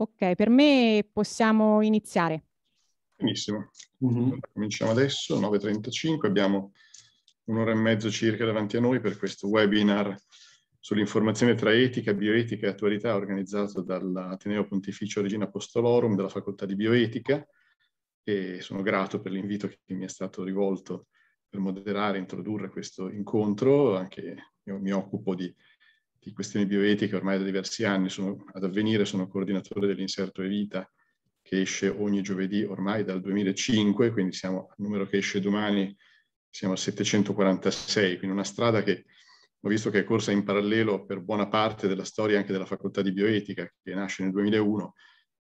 Ok, per me possiamo iniziare. Benissimo. Mm-hmm. Cominciamo adesso, 9.35, abbiamo un'ora e mezzo circa davanti a noi per questo webinar sull'informazione tra etica, bioetica e attualità organizzato dall'Ateneo Pontificio Regina Apostolorum della Facoltà di Bioetica e sono grato per l'invito che mi è stato rivolto per moderare e introdurre questo incontro, anche io mi occupo di, di questioni bioetiche ormai da diversi anni, sono ad avvenire, sono coordinatore dell'inserto E Vita che esce ogni giovedì ormai dal 2005, quindi siamo al numero che esce domani, siamo a 746, quindi una strada che ho visto che è corsa in parallelo per buona parte della storia anche della facoltà di bioetica, che nasce nel 2001,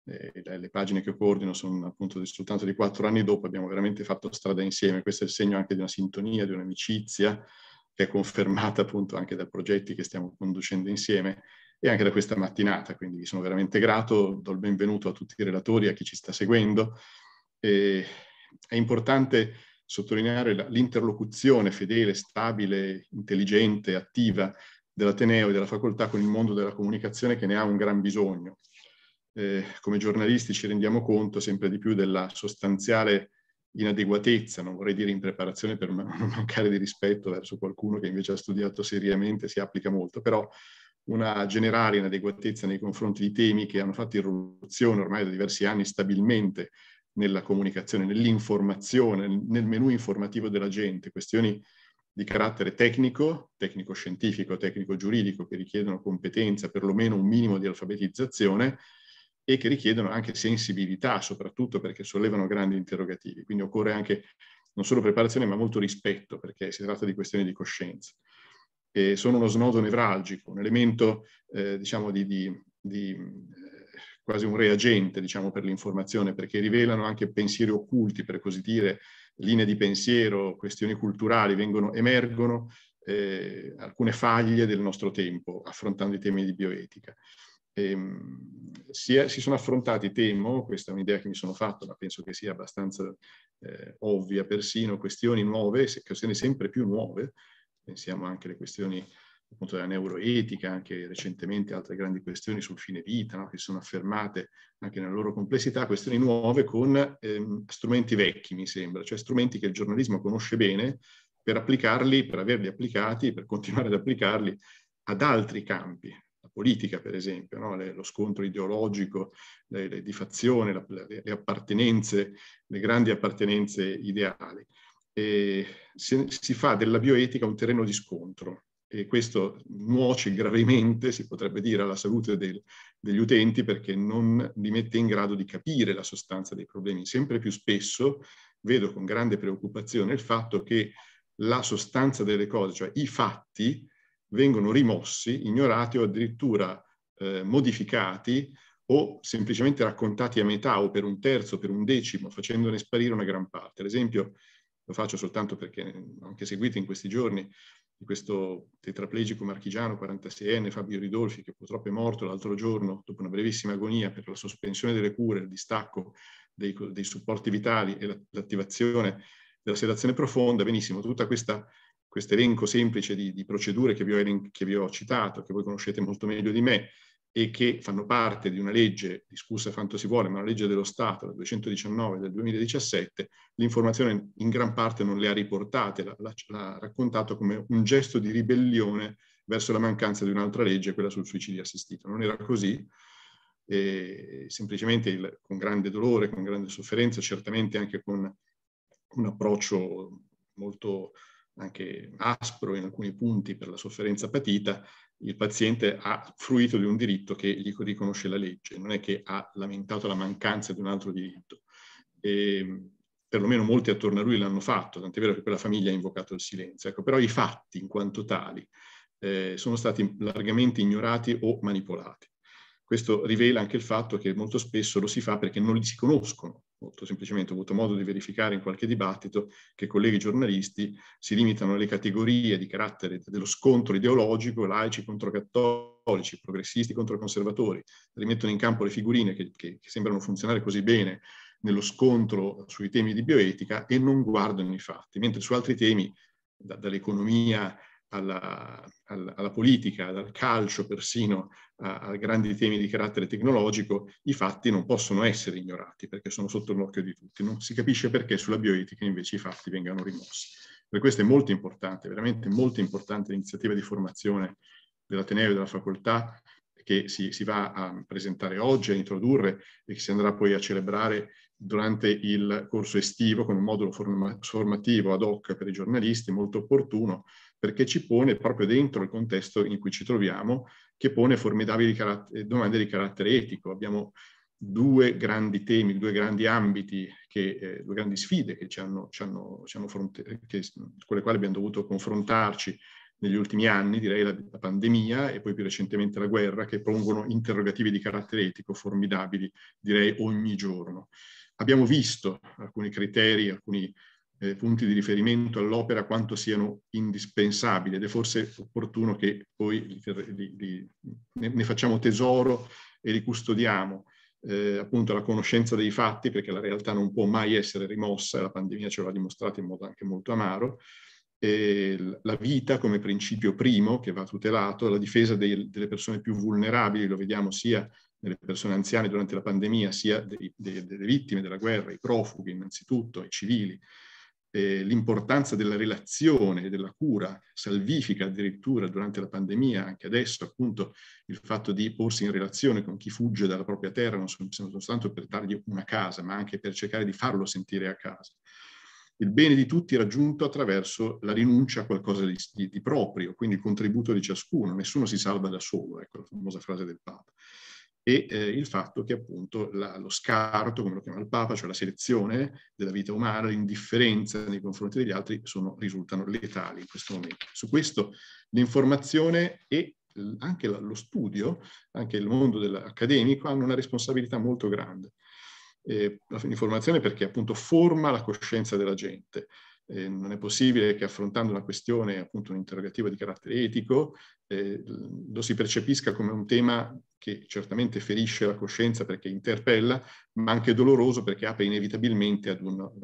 eh, le pagine che coordino sono appunto soltanto di quattro anni dopo, abbiamo veramente fatto strada insieme, questo è il segno anche di una sintonia, di un'amicizia, che è confermata appunto anche dai progetti che stiamo conducendo insieme e anche da questa mattinata, quindi vi sono veramente grato, do il benvenuto a tutti i relatori, a chi ci sta seguendo. E è importante sottolineare l'interlocuzione fedele, stabile, intelligente, attiva dell'Ateneo e della facoltà con il mondo della comunicazione che ne ha un gran bisogno. Eh, come giornalisti ci rendiamo conto sempre di più della sostanziale inadeguatezza, non vorrei dire impreparazione per non mancare di rispetto verso qualcuno che invece ha studiato seriamente, si applica molto, però una generale inadeguatezza nei confronti di temi che hanno fatto irruzione ormai da diversi anni stabilmente nella comunicazione, nell'informazione, nel menu informativo della gente, questioni di carattere tecnico, tecnico-scientifico, tecnico-giuridico, che richiedono competenza, perlomeno un minimo di alfabetizzazione, e che richiedono anche sensibilità, soprattutto perché sollevano grandi interrogativi. Quindi occorre anche non solo preparazione, ma molto rispetto, perché si tratta di questioni di coscienza che sono uno snodo nevralgico, un elemento eh, diciamo di, di, di eh, quasi un reagente diciamo, per l'informazione, perché rivelano anche pensieri occulti, per così dire, linee di pensiero, questioni culturali, vengono, emergono eh, alcune faglie del nostro tempo affrontando i temi di bioetica. Ehm, si, è, si, sono affrontati, temo, questa è un'idea che mi sono fatto, ma penso che sia abbastanza eh, ovvia persino, questioni nuove, questioni sempre più nuove, pensiamo anche alle questioni appunto della neuroetica, anche recentemente altre grandi questioni sul fine vita, no? che sono affermate anche nella loro complessità, questioni nuove con ehm, strumenti vecchi, mi sembra, cioè strumenti che il giornalismo conosce bene per applicarli, per averli applicati, per continuare ad applicarli ad altri campi, politica per esempio, no? le, lo scontro ideologico, le, le, di fazione, la, le, appartenenze, le grandi appartenenze ideali eh, si, si, fa della bioetica un terreno di scontro e questo nuoce gravemente, si potrebbe dire, alla salute del, degli utenti perché non li mette in grado di capire la sostanza dei problemi. Sempre più spesso vedo con grande preoccupazione il fatto che la sostanza delle cose, cioè i fatti, vengono rimossi, ignorati o addirittura eh, modificati o semplicemente raccontati a metà o per un terzo, per un decimo, facendone sparire una gran parte. Ad esempio, lo faccio soltanto perché ho anche seguito in questi giorni di questo tetraplegico marchigiano 46enne Fabio Ridolfi che purtroppo è morto l'altro giorno dopo una brevissima agonia per la sospensione delle cure, il distacco dei, dei supporti vitali e l'attivazione della sedazione profonda, benissimo, tutto questo elenco semplice di, di procedure che vi, ho, che vi ho citato, che voi conoscete molto meglio di me, e che fanno parte di una legge discussa quanto si vuole, ma una legge dello Stato, la 219 del 2017, l'informazione in gran parte non le ha riportate, l'ha, raccontato come un gesto di ribellione verso la mancanza di un'altra legge, quella sul suicidio assistito. Non era così, e semplicemente il, con grande dolore, con grande sofferenza, certamente anche con un approccio molto anche aspro in alcuni punti per la sofferenza patita, il paziente ha fruito di un diritto che gli riconosce la legge, non è che ha lamentato la mancanza di un altro diritto. E, perlomeno molti attorno a lui l'hanno fatto, tant'è vero che quella famiglia ha invocato il silenzio. Ecco, però i fatti in quanto tali eh, sono stati largamente ignorati o manipolati. Questo rivela anche il fatto che molto spesso lo si fa perché non li si conoscono. Molto semplicemente ho avuto modo di verificare in qualche dibattito che colleghi giornalisti si limitano alle categorie di carattere dello scontro ideologico, laici contro cattolici, progressisti contro conservatori, rimettono in campo le figurine che, che, che sembrano funzionare così bene nello scontro sui temi di bioetica e non guardano i fatti, mentre su altri temi, da, dall'economia alla, alla, alla, politica, dal calcio persino a, a, grandi temi di carattere tecnologico, i fatti non possono essere ignorati perché sono sotto l'occhio di tutti. Non si capisce perché sulla bioetica invece i fatti vengano rimossi. Per questo è molto importante, veramente molto importante l'iniziativa di formazione dell'Ateneo e della facoltà che si, si, va a presentare oggi, a introdurre e che si andrà poi a celebrare durante il corso estivo con un modulo forma formativo ad hoc per i giornalisti, molto opportuno, perché ci pone proprio dentro il contesto in cui ci troviamo, che pone formidabili domande di carattere etico. Abbiamo due grandi temi, due grandi ambiti, che, eh, due grandi sfide che ci hanno, ci hanno, ci hanno fronte, che, con le quali abbiamo dovuto confrontarci negli ultimi anni, direi la, la, pandemia e poi più recentemente la guerra, che pongono interrogativi di carattere etico formidabili, direi ogni giorno. Abbiamo visto alcuni criteri, alcuni eh, punti di riferimento all'opera quanto siano indispensabili ed è forse opportuno che poi li, li, ne, ne, facciamo tesoro e li custodiamo. Eh, appunto la conoscenza dei fatti, perché la realtà non può mai essere rimossa, e la pandemia ce l'ha dimostrato in modo anche molto amaro, e la vita come principio primo che va tutelato, la difesa dei, delle persone più vulnerabili, lo vediamo sia nelle persone anziane durante la pandemia, sia dei, dei, delle vittime della guerra, i profughi innanzitutto, i civili, eh, l'importanza della relazione, della cura salvifica addirittura durante la pandemia, anche adesso appunto il fatto di porsi in relazione con chi fugge dalla propria terra, non soltanto per dargli una casa, ma anche per cercare di farlo sentire a casa. Il bene di tutti è raggiunto attraverso la rinuncia a qualcosa di, di, di proprio, quindi il contributo di ciascuno, nessuno si salva da solo, ecco la famosa frase del Papa e eh, il fatto che appunto la, lo scarto, come lo chiama il Papa, cioè la selezione della vita umana, l'indifferenza nei confronti degli altri, sono, risultano letali in questo momento. Su questo l'informazione e anche lo studio, anche il mondo accademico hanno una responsabilità molto grande. Eh, l'informazione perché appunto forma la coscienza della gente. Eh, non è possibile che affrontando una questione, appunto un interrogativo di carattere etico, eh, lo si percepisca come un tema che certamente ferisce la coscienza perché interpella, ma anche doloroso perché apre inevitabilmente ad uno,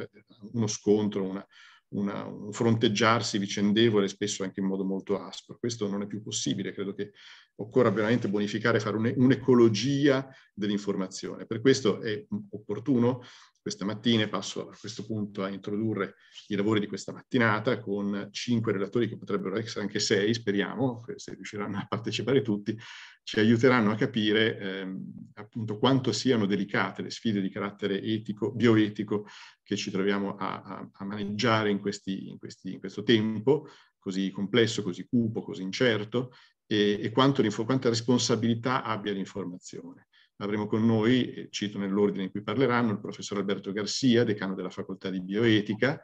uno scontro, una, una, un fronteggiarsi vicendevole, spesso anche in modo molto aspro. Questo non è più possibile, credo che occorra veramente bonificare, fare un'ecologia dell'informazione. Per questo è opportuno questa mattina passo a questo punto a introdurre i lavori di questa mattinata con cinque relatori che potrebbero essere anche sei, speriamo, se riusciranno a partecipare tutti, ci aiuteranno a capire ehm, appunto quanto siano delicate le sfide di carattere etico, bioetico che ci troviamo a, a, a maneggiare in, questi, in, questi, in questo tempo così complesso, così cupo, così incerto e, e quanto, quanta responsabilità abbia l'informazione. Avremo con noi, cito nell'ordine in cui parleranno, il professor Alberto Garcia, decano della facoltà di bioetica,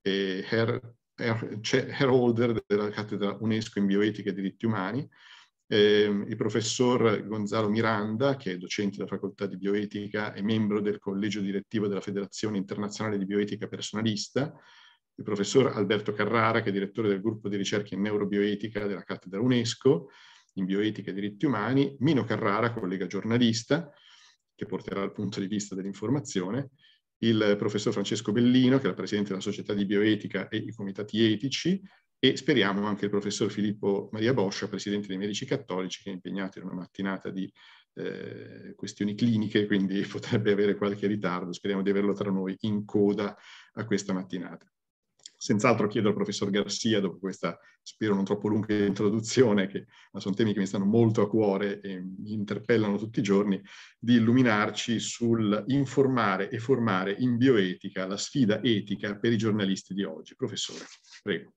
e Herr, Herr, Herr Holder della cattedra UNESCO in bioetica e diritti umani, eh, il professor Gonzalo Miranda, che è docente della facoltà di bioetica e membro del collegio direttivo della Federazione Internazionale di Bioetica Personalista, il professor Alberto Carrara, che è direttore del gruppo di ricerca in neurobioetica della cattedra UNESCO, in bioetica e diritti umani, Mino Carrara, collega giornalista, che porterà il punto di vista dell'informazione, il professor Francesco Bellino, che è il presidente della Società di Bioetica e i comitati etici, e speriamo anche il professor Filippo Maria Boscia, presidente dei Medici Cattolici, che è impegnato in una mattinata di eh, questioni cliniche, quindi potrebbe avere qualche ritardo. Speriamo di averlo tra noi in coda a questa mattinata. Senz'altro chiedo al professor Garcia, dopo questa, spero non troppo lunga introduzione, che sono temi che mi stanno molto a cuore e mi interpellano tutti i giorni, di illuminarci sul informare e formare in bioetica la sfida etica per i giornalisti di oggi. Professore, prego.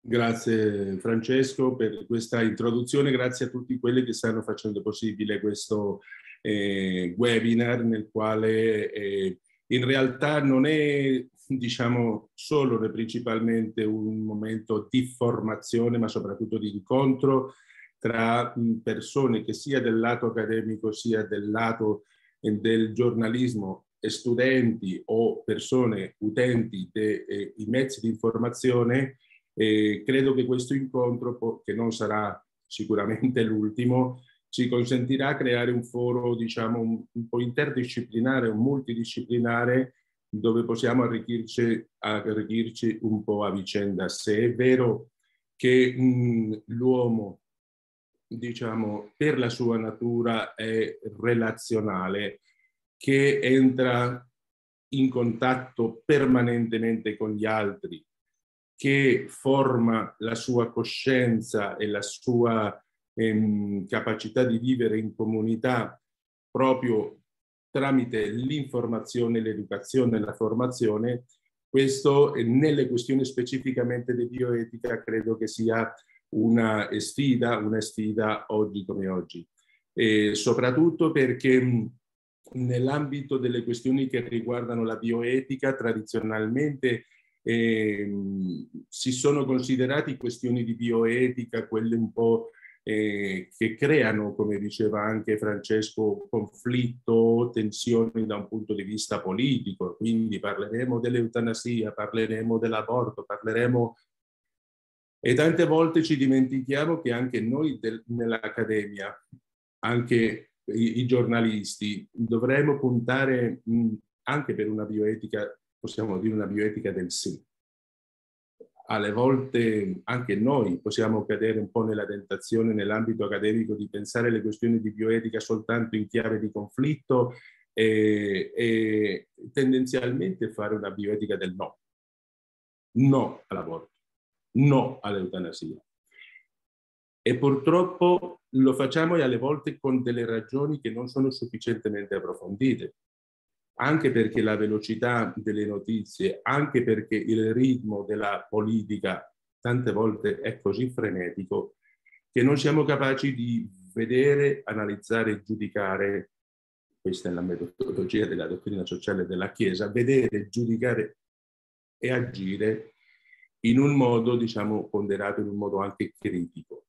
Grazie Francesco per questa introduzione, grazie a tutti quelli che stanno facendo possibile questo eh, webinar nel quale eh, in realtà non è diciamo solo e principalmente un momento di formazione, ma soprattutto di incontro tra persone che sia del lato accademico sia del lato eh, del giornalismo e studenti o persone utenti dei eh, mezzi di informazione, eh, credo che questo incontro, che non sarà sicuramente l'ultimo, ci consentirà di creare un foro, diciamo, un, un po' interdisciplinare, un multidisciplinare, dove possiamo arricchirci, arricchirci un po' a vicenda. Se è vero che mh, l'uomo, diciamo, per la sua natura è relazionale, che entra in contatto permanentemente con gli altri, che forma la sua coscienza e la sua ehm, capacità di vivere in comunità proprio tramite l'informazione, l'educazione e la formazione, questo nelle questioni specificamente di bioetica credo che sia una sfida, una sfida oggi come oggi. E soprattutto perché nell'ambito delle questioni che riguardano la bioetica tradizionalmente eh, si sono considerati questioni di bioetica quelle un po' eh, che creano, come diceva anche Francesco, conflitto, tensioni da un punto di vista politico. Quindi parleremo dell'eutanasia, parleremo dell'aborto, parleremo... E tante volte ci dimentichiamo che anche noi del, nell'Accademia, anche i, i, giornalisti, dovremmo puntare mh, anche per una bioetica, possiamo dire una bioetica del sì alle volte anche noi possiamo cadere un po' nella tentazione nell'ambito accademico di pensare le questioni di bioetica soltanto in chiave di conflitto e, e tendenzialmente fare una bioetica del no. No all'aborto, no all'eutanasia. E purtroppo lo facciamo e alle volte con delle ragioni che non sono sufficientemente approfondite anche perché la velocità delle notizie, anche perché il ritmo della politica tante volte è così frenetico che non siamo capaci di vedere, analizzare e giudicare, questa è la metodologia della dottrina sociale della Chiesa, vedere, giudicare e agire in un modo, diciamo, ponderato, in un modo anche critico.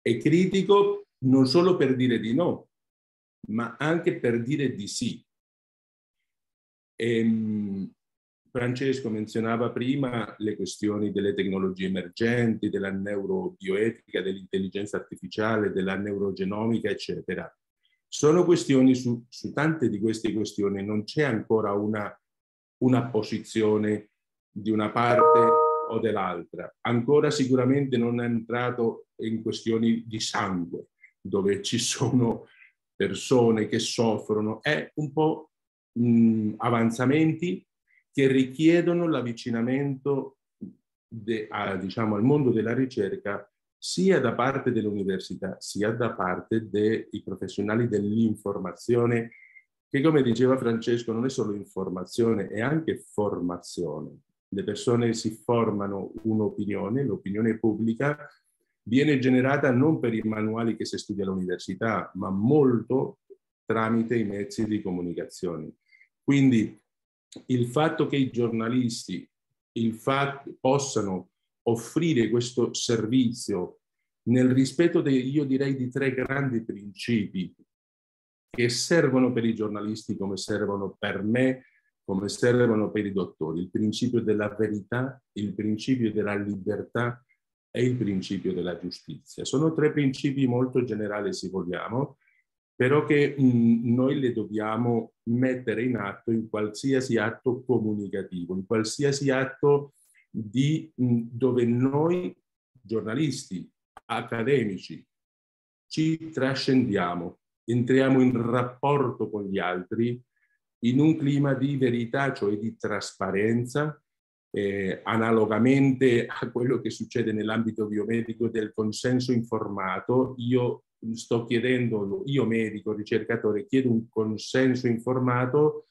E critico non solo per dire di no, ma anche per dire di sì. E, ehm, Francesco menzionava prima le questioni delle tecnologie emergenti, della neurobioetica, dell'intelligenza artificiale, della neurogenomica, eccetera. Sono questioni, su, su tante di queste questioni non c'è ancora una, una posizione di una parte o dell'altra. Ancora sicuramente non è entrato in questioni di sangue, dove ci sono persone che soffrono. È un po' mh, avanzamenti che richiedono l'avvicinamento de, a, diciamo, al mondo della ricerca sia da parte dell'università sia da parte dei professionali dell'informazione che come diceva Francesco non è solo informazione, è anche formazione. Le persone si formano un'opinione, l'opinione pubblica viene generata non per i manuali che si studia all'università, ma molto tramite i mezzi di comunicazione. Quindi il fatto che i giornalisti fatto, possano offrire questo servizio nel rispetto dei, io direi, di tre grandi principi che servono per i giornalisti come servono per me, come servono per i dottori. Il principio della verità, il principio della libertà e il principio della giustizia. Sono tre principi molto generali, se vogliamo, però che mh, noi le dobbiamo mettere in atto in qualsiasi atto comunicativo, in qualsiasi atto di, mh, dove noi giornalisti, accademici, ci trascendiamo, entriamo in rapporto con gli altri in un clima di verità, cioè di trasparenza, eh, analogamente a quello che succede nell'ambito biomedico del consenso informato, io sto chiedendo, io medico, ricercatore, chiedo un consenso informato,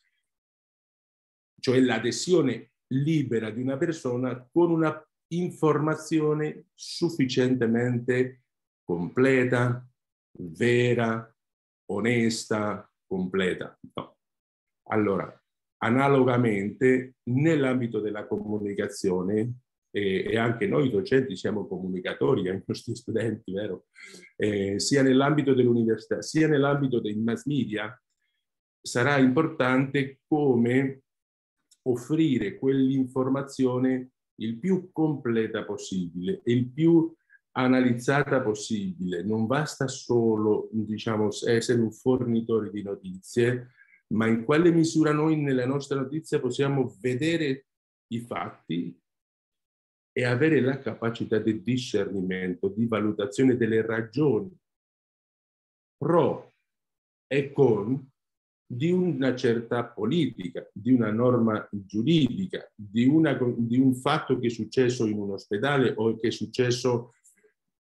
cioè l'adesione libera di una persona con una informazione sufficientemente completa, vera, onesta, completa. No. Allora, analogamente, nell'ambito della comunicazione, e, e, anche noi docenti siamo comunicatori ai nostri studenti, vero? Eh, sia nell'ambito dell'università sia nell'ambito dei mass media, sarà importante come offrire quell'informazione il più completa possibile e il più analizzata possibile. Non basta solo, diciamo, essere un fornitore di notizie, ma in quale misura noi nella nostra notizia possiamo vedere i fatti, e avere la capacità di discernimento, di valutazione delle ragioni pro e con di una certa politica, di una norma giuridica, di, una, di, un fatto che è successo in un ospedale o che è successo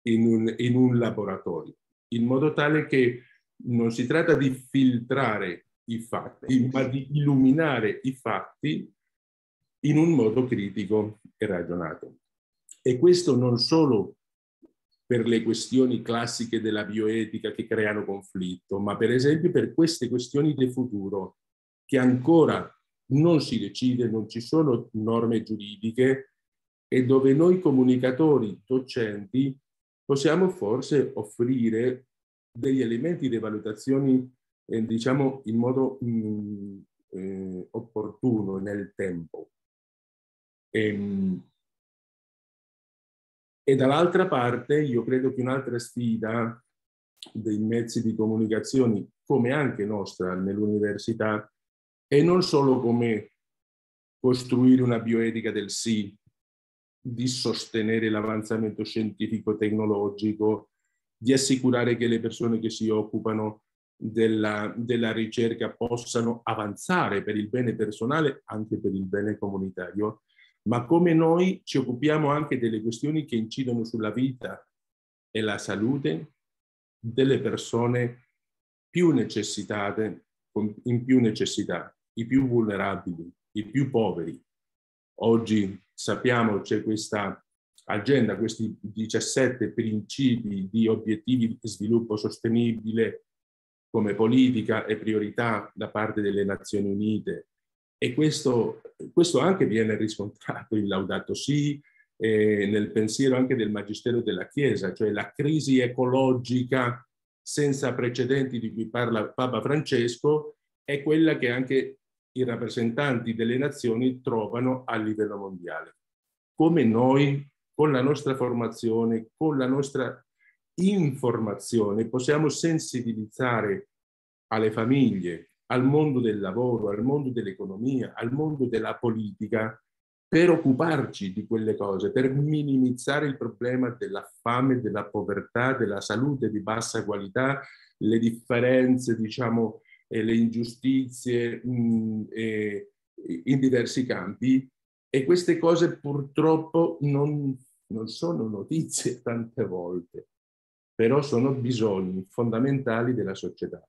in un, in un laboratorio, in modo tale che non si tratta di filtrare i fatti, ma di illuminare i fatti in un modo critico e ragionato. E questo non solo per le questioni classiche della bioetica che creano conflitto, ma per esempio per queste questioni del futuro che ancora non si decide, non ci sono norme giuridiche e dove noi comunicatori, docenti, possiamo forse offrire degli elementi di valutazione, eh, diciamo, in modo mh, mm, eh, opportuno nel tempo. E, ehm, e dall'altra parte io credo che un'altra sfida dei mezzi di comunicazione, come anche nostra nell'università, è non solo come costruire una bioetica del sì, di sostenere l'avanzamento scientifico-tecnologico, di assicurare che le persone che si occupano della, della, ricerca possano avanzare per il bene personale, anche per il bene comunitario, ma come noi ci occupiamo anche delle questioni che incidono sulla vita e la salute delle persone più necessitate, in più necessità, i più vulnerabili, i più poveri. Oggi sappiamo c'è questa agenda, questi 17 principi di obiettivi di sviluppo sostenibile come politica e priorità da parte delle Nazioni Unite. E questo, questo anche viene riscontrato in Laudato Si, eh, nel pensiero anche del Magistero della Chiesa, cioè la crisi ecologica senza precedenti di cui parla Papa Francesco è quella che anche i rappresentanti delle nazioni trovano a livello mondiale. Come noi con la nostra formazione, con la nostra informazione, possiamo sensibilizzare alle famiglie, al mondo del lavoro, al mondo dell'economia, al mondo della politica, per occuparci di quelle cose, per minimizzare il problema della fame, della povertà, della salute di bassa qualità, le differenze, diciamo, e le ingiustizie mh, e, in diversi campi. E queste cose purtroppo non non sono notizie tante volte, però sono bisogni fondamentali della società.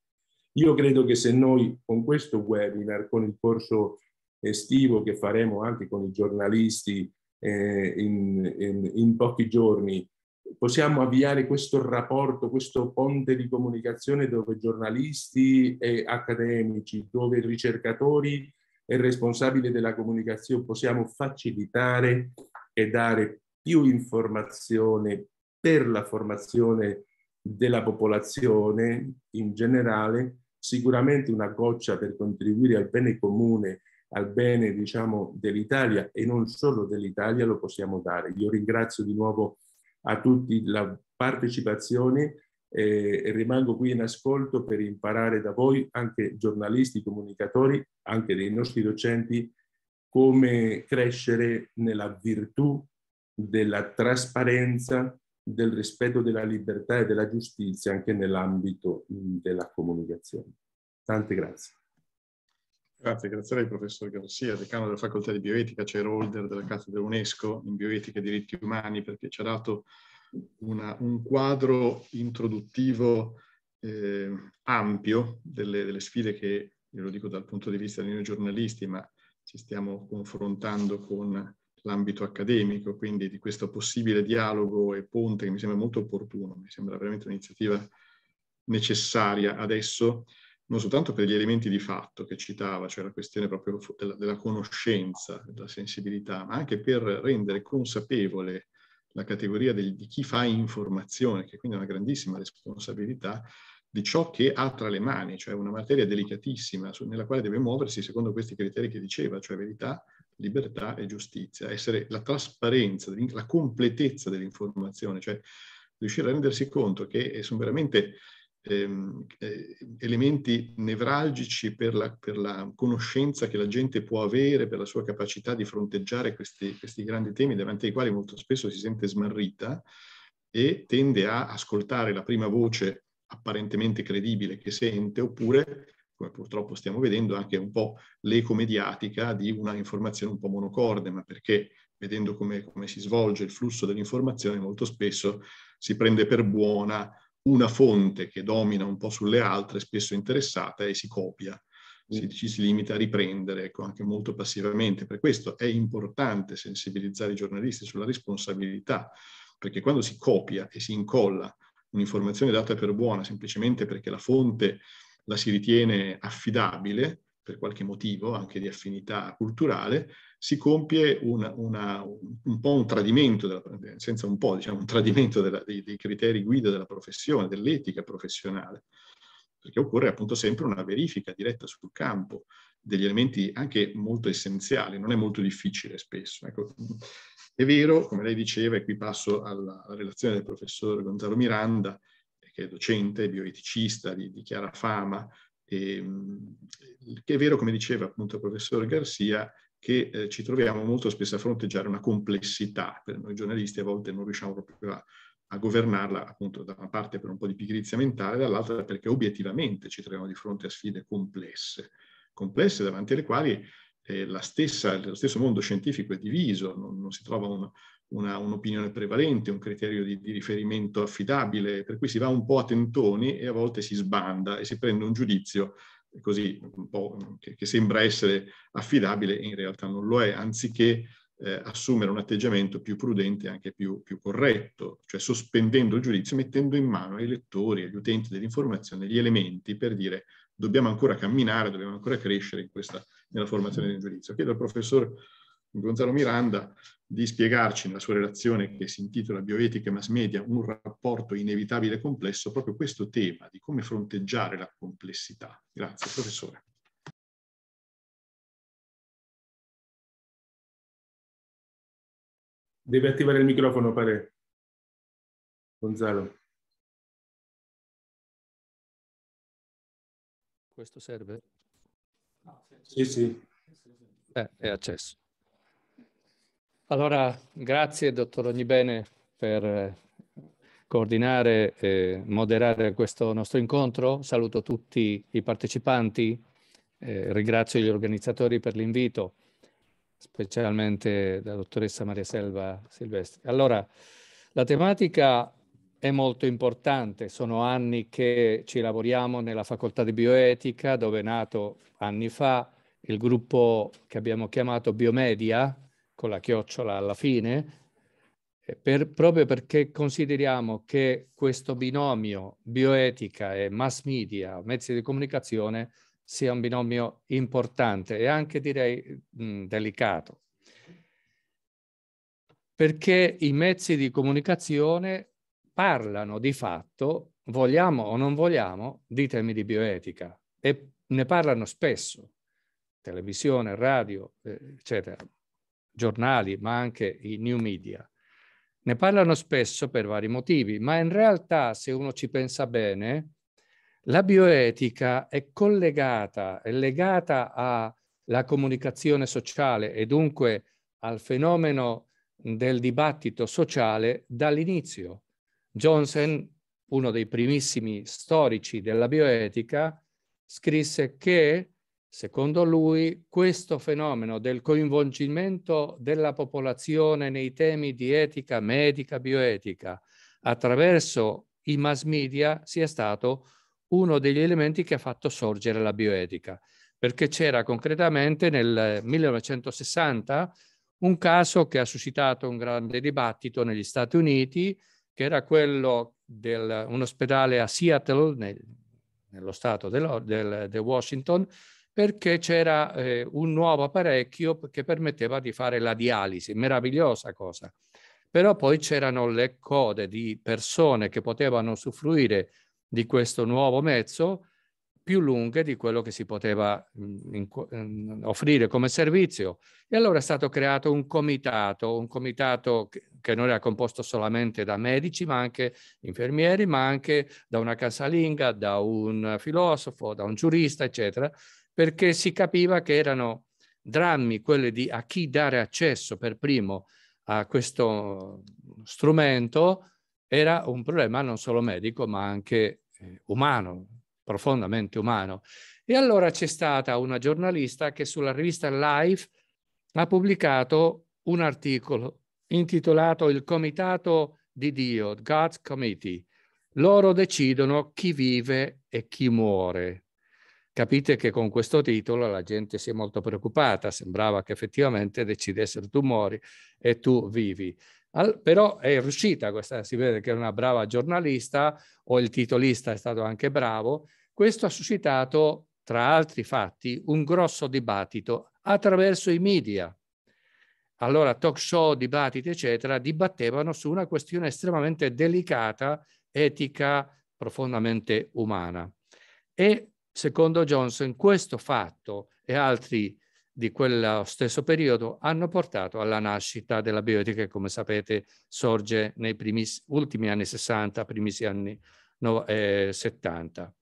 Io credo che se noi con questo webinar, con il corso estivo che faremo anche con i giornalisti eh, in, in, in pochi giorni, possiamo avviare questo rapporto, questo ponte di comunicazione dove giornalisti e accademici, dove ricercatori e responsabili della comunicazione possiamo facilitare e dare più informazione per la formazione della popolazione in generale, sicuramente una goccia per contribuire al bene comune, al bene diciamo dell'Italia e non solo dell'Italia lo possiamo dare. Io ringrazio di nuovo a tutti la partecipazione eh, e rimango qui in ascolto per imparare da voi, anche giornalisti, comunicatori, anche dei nostri docenti, come crescere nella virtù della trasparenza, del rispetto della libertà e della giustizia anche nell'ambito della comunicazione. Tante grazie. Grazie, grazie a lei professor Garcia, decano della facoltà di bioetica, chair holder della cattedra UNESCO in bioetica e diritti umani, perché ci ha dato una, un quadro introduttivo eh, ampio delle, delle, sfide che, io lo dico dal punto di vista di noi giornalisti, ma ci stiamo confrontando con l'ambito accademico, quindi di questo possibile dialogo e ponte che mi sembra molto opportuno, mi sembra veramente un'iniziativa necessaria adesso, non soltanto per gli elementi di fatto che citava, cioè la questione proprio della, della conoscenza, della sensibilità, ma anche per rendere consapevole la categoria del, di chi fa informazione, che quindi è una grandissima responsabilità, di ciò che ha tra le mani, cioè una materia delicatissima nella quale deve muoversi secondo questi criteri che diceva, cioè verità, libertà e giustizia, essere la trasparenza, la completezza dell'informazione, cioè riuscire a rendersi conto che sono veramente ehm, eh, elementi nevralgici per la, per la, conoscenza che la gente può avere, per la sua capacità di fronteggiare questi, questi grandi temi davanti ai quali molto spesso si sente smarrita e tende a ascoltare la prima voce apparentemente credibile che sente, oppure, come purtroppo stiamo vedendo, anche un po' l'eco mediatica di una informazione un po' monocorde, ma perché vedendo come, come si svolge il flusso dell'informazione, molto spesso si prende per buona una fonte che domina un po' sulle altre, spesso interessata, e si copia. Si, ci si limita a riprendere, ecco, anche molto passivamente. Per questo è importante sensibilizzare i giornalisti sulla responsabilità, perché quando si copia e si incolla un'informazione data per buona semplicemente perché la fonte la si ritiene affidabile, per qualche motivo, anche di affinità culturale, si compie una, una, un po' un tradimento, della, senza un po', diciamo, un tradimento della, dei, dei criteri guida della professione, dell'etica professionale, perché occorre appunto sempre una verifica diretta sul campo degli elementi anche molto essenziali, non è molto difficile spesso. Ecco, è vero, come lei diceva, e qui passo alla, alla relazione del professor Gonzalo Miranda, è docente, bioeticista di, di chiara fama, e, ehm, che è vero, come diceva appunto il professor Garcia, che eh, ci troviamo molto spesso a fronteggiare una complessità. Per noi giornalisti a volte non riusciamo proprio a, a governarla, appunto, da una parte per un po' di pigrizia mentale, dall'altra perché obiettivamente ci troviamo di fronte a sfide complesse, complesse davanti alle quali eh, stessa, lo stesso mondo scientifico è diviso, non, non si trova un, una, un'opinione prevalente, un criterio di, di, riferimento affidabile, per cui si va un po' a tentoni e a volte si sbanda e si prende un giudizio così un po' che, che sembra essere affidabile e in realtà non lo è, anziché eh, assumere un atteggiamento più prudente e anche più, più, corretto, cioè sospendendo il giudizio, mettendo in mano ai lettori, agli utenti dell'informazione gli elementi per dire dobbiamo ancora camminare, dobbiamo ancora crescere in questa, nella formazione del giudizio. Chiedo al professor Gonzalo Miranda di spiegarci nella sua relazione che si intitola Bioetica e Mass Media, un rapporto inevitabile e complesso, proprio questo tema di come fronteggiare la complessità. Grazie, professore. Deve attivare il microfono, pare. Gonzalo. Questo serve? Sì, sì. Eh, è accesso. Allora, grazie dottor Ognibene per eh, coordinare e moderare questo nostro incontro. Saluto tutti i partecipanti, eh, ringrazio gli organizzatori per l'invito, specialmente la dottoressa Maria Selva Silvestri. Allora, la tematica è molto importante, sono anni che ci lavoriamo nella facoltà di bioetica, dove è nato anni fa il gruppo che abbiamo chiamato Biomedia, con la chiocciola alla fine, eh, per, proprio perché consideriamo che questo binomio bioetica e mass media, mezzi di comunicazione, sia un binomio importante e anche direi mh, delicato. Perché i mezzi di comunicazione parlano di fatto, vogliamo o non vogliamo, di temi di bioetica e ne parlano spesso, televisione, radio, eh, eccetera giornali, ma anche i new media. Ne parlano spesso per vari motivi, ma in realtà, se uno ci pensa bene, la bioetica è collegata, è legata alla comunicazione sociale e dunque al fenomeno del dibattito sociale dall'inizio. Johnson, uno dei primissimi storici della bioetica, scrisse che Secondo lui, questo fenomeno del coinvolgimento della popolazione nei temi di etica medica, bioetica, attraverso i mass media, sia stato uno degli elementi che ha fatto sorgere la bioetica, perché c'era concretamente nel 1960 un caso che ha suscitato un grande dibattito negli Stati Uniti, che era quello di un ospedale a Seattle, nel, nello stato del, del, del Washington, perché c'era eh, un nuovo apparecchio che permetteva di fare la dialisi, meravigliosa cosa. Però poi c'erano le code di persone che potevano usufruire di questo nuovo mezzo più lunghe di quello che si poteva mm, in, in, offrire come servizio. E allora è stato creato un comitato, un comitato che, che, non era composto solamente da medici, ma anche infermieri, ma anche da una casalinga, da un filosofo, da un giurista, eccetera, perché si capiva che erano drammi quelli di a chi dare accesso per primo a questo strumento, era un problema non solo medico, ma anche eh, umano, profondamente umano. E allora c'è stata una giornalista che sulla rivista Life ha pubblicato un articolo intitolato Il Comitato di Dio, God's Committee. Loro decidono chi vive e chi muore. Capite che con questo titolo la gente si è molto preoccupata, sembrava che effettivamente decidessero tu muori e tu vivi. Al, però è riuscita questa, si vede che è una brava giornalista o il titolista è stato anche bravo questo ha suscitato, tra altri fatti, un grosso dibattito attraverso i media. Allora talk show, dibattiti, eccetera, dibattevano su una questione estremamente delicata, etica, profondamente umana. E secondo Johnson questo fatto e altri di quello stesso periodo hanno portato alla nascita della bioetica che come sapete sorge nei primi, ultimi anni 60, primissimi anni no, eh, 70.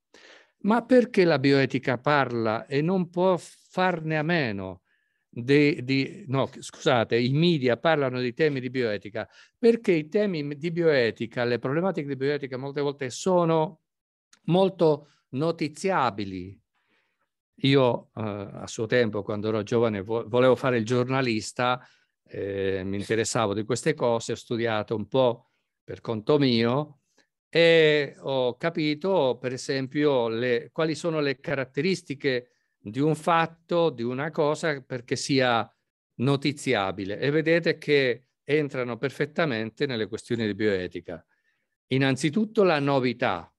Ma perché la bioetica parla e non può farne a meno? Di, di, no, scusate, i media parlano di temi di bioetica perché i temi di bioetica, le problematiche di bioetica molte volte sono molto notiziabili. Io eh, a suo tempo, quando ero giovane, vo volevo fare il giornalista, eh, mi interessavo di queste cose, ho studiato un po' per conto mio e ho capito, per esempio, le, quali sono le caratteristiche di un fatto, di una cosa, perché sia notiziabile. E vedete che entrano perfettamente nelle questioni di bioetica. Innanzitutto la novità.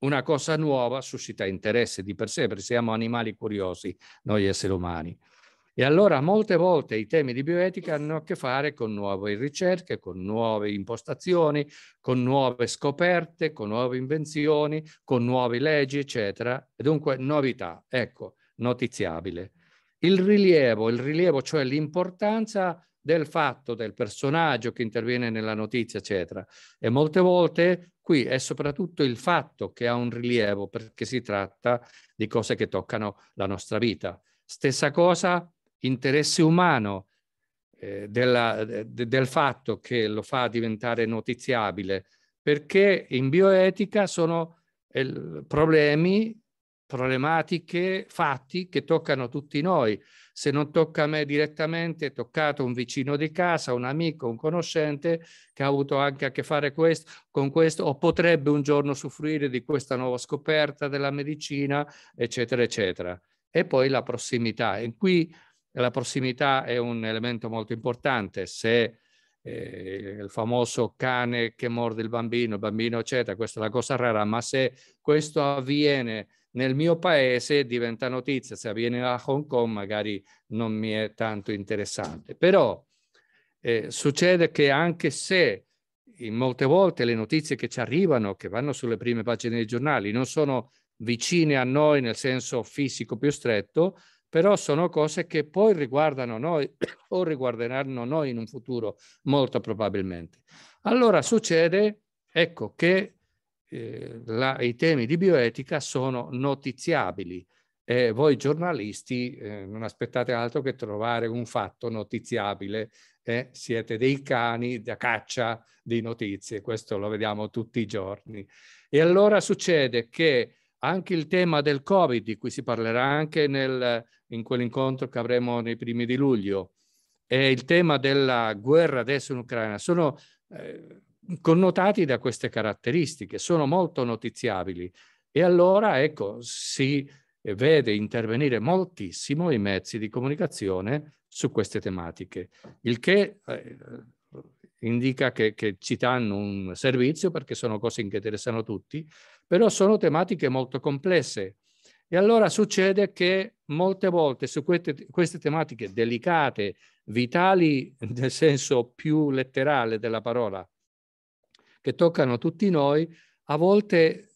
Una cosa nuova suscita interesse di per sé, perché siamo animali curiosi, noi esseri umani. E allora molte volte i temi di bioetica hanno a che fare con nuove ricerche, con nuove impostazioni, con nuove scoperte, con nuove invenzioni, con nuove leggi, eccetera. E dunque novità, ecco, notiziabile. Il rilievo, il rilievo cioè l'importanza del fatto del personaggio che interviene nella notizia, eccetera. E molte volte qui è soprattutto il fatto che ha un rilievo perché si tratta di cose che toccano la nostra vita. Stessa cosa interesse umano eh, della, de, del fatto che lo fa diventare notiziabile, perché in bioetica sono eh, problemi, problematiche, fatti che toccano tutti noi. Se non tocca a me direttamente, è toccato un vicino di casa, un amico, un conoscente che ha avuto anche a che fare questo, con questo o potrebbe un giorno soffrire di questa nuova scoperta della medicina, eccetera, eccetera. E poi la prossimità. E qui la prossimità è un elemento molto importante. Se eh, il famoso cane che morde il bambino, il bambino eccetera, questa è la cosa rara, ma se questo avviene nel mio paese diventa notizia, se avviene a Hong Kong magari non mi è tanto interessante. Però eh, succede che anche se molte volte le notizie che ci arrivano, che vanno sulle prime pagine dei giornali, non sono vicine a noi nel senso fisico più stretto, però sono cose che poi riguardano noi o riguarderanno noi in un futuro molto probabilmente. Allora succede, ecco, che eh, la, i temi di bioetica sono notiziabili e voi giornalisti eh, non aspettate altro che trovare un fatto notiziabile eh? siete dei cani da caccia di notizie, questo lo vediamo tutti i giorni. E allora succede che anche il tema del Covid, di cui si parlerà anche nel, in quell'incontro che avremo nei primi di luglio, e il tema della guerra adesso in Ucraina, sono eh, connotati da queste caratteristiche, sono molto notiziabili. E allora, ecco, si vede intervenire moltissimo i mezzi di comunicazione su queste tematiche, il che eh, indica che, che, ci danno un servizio perché sono cose che interessano tutti, però sono tematiche molto complesse. E allora succede che molte volte su queste, queste tematiche delicate, vitali nel senso più letterale della parola, che toccano tutti noi, a volte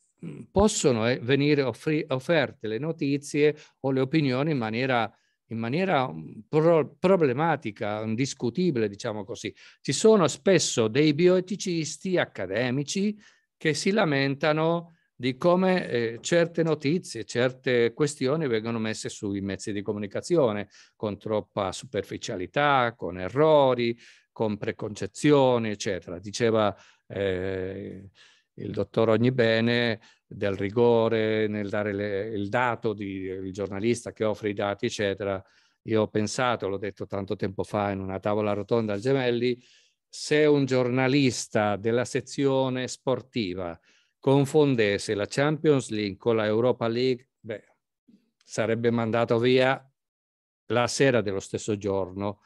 possono eh, venire offri- offerte le notizie o le opinioni in maniera, in maniera mm, pro- problematica, indiscutibile, diciamo così. Ci sono spesso dei bioeticisti accademici che si lamentano di come eh, certe notizie, certe questioni vengono messe sui mezzi di comunicazione con troppa superficialità, con errori, con preconcezioni, eccetera. Diceva eh, il dottor Ognibene del rigore nel dare le, il dato di, il giornalista che offre i dati, eccetera. Io ho pensato, l'ho detto tanto tempo fa in una tavola rotonda al Gemelli, se un giornalista della sezione sportiva confondesse la Champions League con la Europa League, beh, sarebbe mandato via la sera dello stesso giorno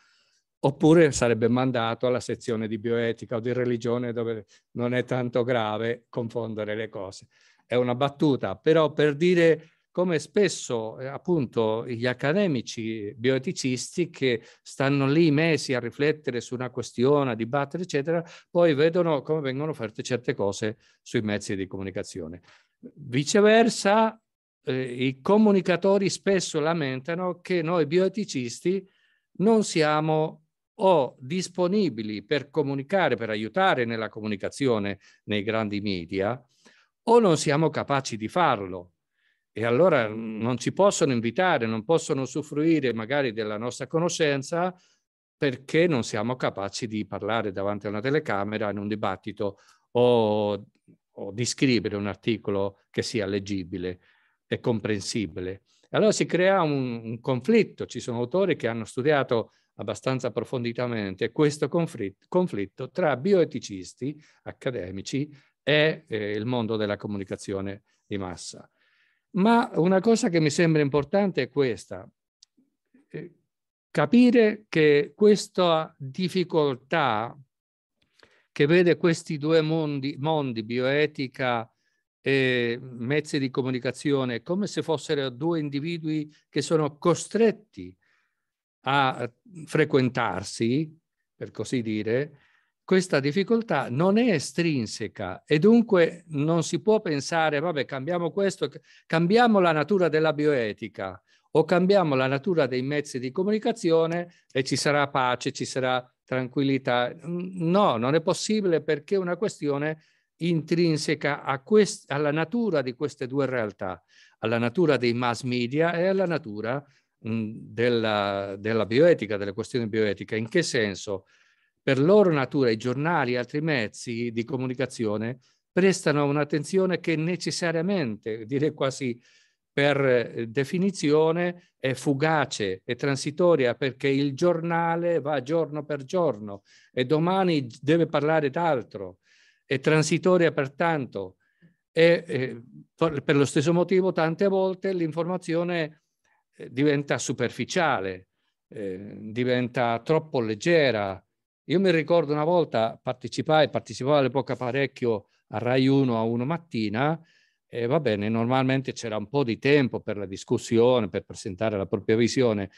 oppure sarebbe mandato alla sezione di bioetica o di religione dove non è tanto grave confondere le cose. È una battuta, però per dire come spesso eh, appunto gli accademici bioeticisti che stanno lì mesi a riflettere su una questione, a dibattere, eccetera, poi vedono come vengono fatte certe cose sui mezzi di comunicazione. Viceversa, eh, i comunicatori spesso lamentano che noi bioeticisti non siamo o disponibili per comunicare, per aiutare nella comunicazione nei grandi media, o non siamo capaci di farlo. E allora mm, non ci possono invitare, non possono usufruire magari della nostra conoscenza perché non siamo capaci di parlare davanti a una telecamera in un dibattito o, o di scrivere un articolo che sia leggibile e comprensibile. Allora si crea un, un conflitto, ci sono autori che hanno studiato abbastanza approfonditamente questo conflitto, conflitto tra bioeticisti accademici e eh, il mondo della comunicazione di massa. Ma una cosa che mi sembra importante è questa, eh, capire che questa difficoltà che vede questi due mondi, mondi bioetica e mezzi di comunicazione come se fossero due individui che sono costretti a frequentarsi, per così dire, questa difficoltà non è estrinseca e dunque non si può pensare, vabbè, cambiamo questo, cambiamo la natura della bioetica o cambiamo la natura dei mezzi di comunicazione e ci sarà pace, ci sarà tranquillità. No, non è possibile perché è una questione intrinseca alla natura di queste due realtà, alla natura dei mass media e alla natura della, della bioetica, delle questioni bioetiche. In che senso? Per loro natura i giornali e altri mezzi di comunicazione prestano un'attenzione che necessariamente, direi quasi per eh, definizione, è fugace, è transitoria, perché il giornale va giorno per giorno e domani deve parlare d'altro. È transitoria pertanto e eh, per lo stesso motivo tante volte l'informazione diventa superficiale, eh, diventa troppo leggera. Io mi ricordo una volta partecipai, partecipavo all'epoca parecchio a Rai 1 a 1 mattina e va bene, normalmente c'era un po' di tempo per la discussione, per presentare la propria visione.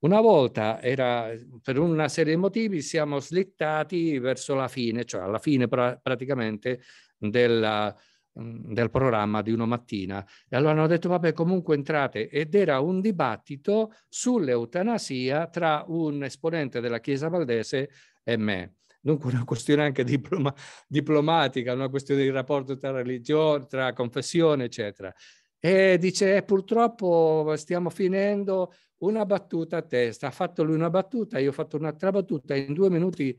Una volta era, per una serie di motivi, siamo slittati verso la fine, cioè alla fine pra- praticamente della, del programma di una mattina e allora hanno detto vabbè comunque entrate ed era un dibattito sull'eutanasia tra un esponente della Chiesa Valdese e me. Dunque una questione anche diploma, diplomatica, una questione di rapporto tra religione, tra confessione, eccetera. E dice, eh, purtroppo stiamo finendo una battuta a testa. Ha fatto lui una battuta, io ho fatto un'altra battuta, in due minuti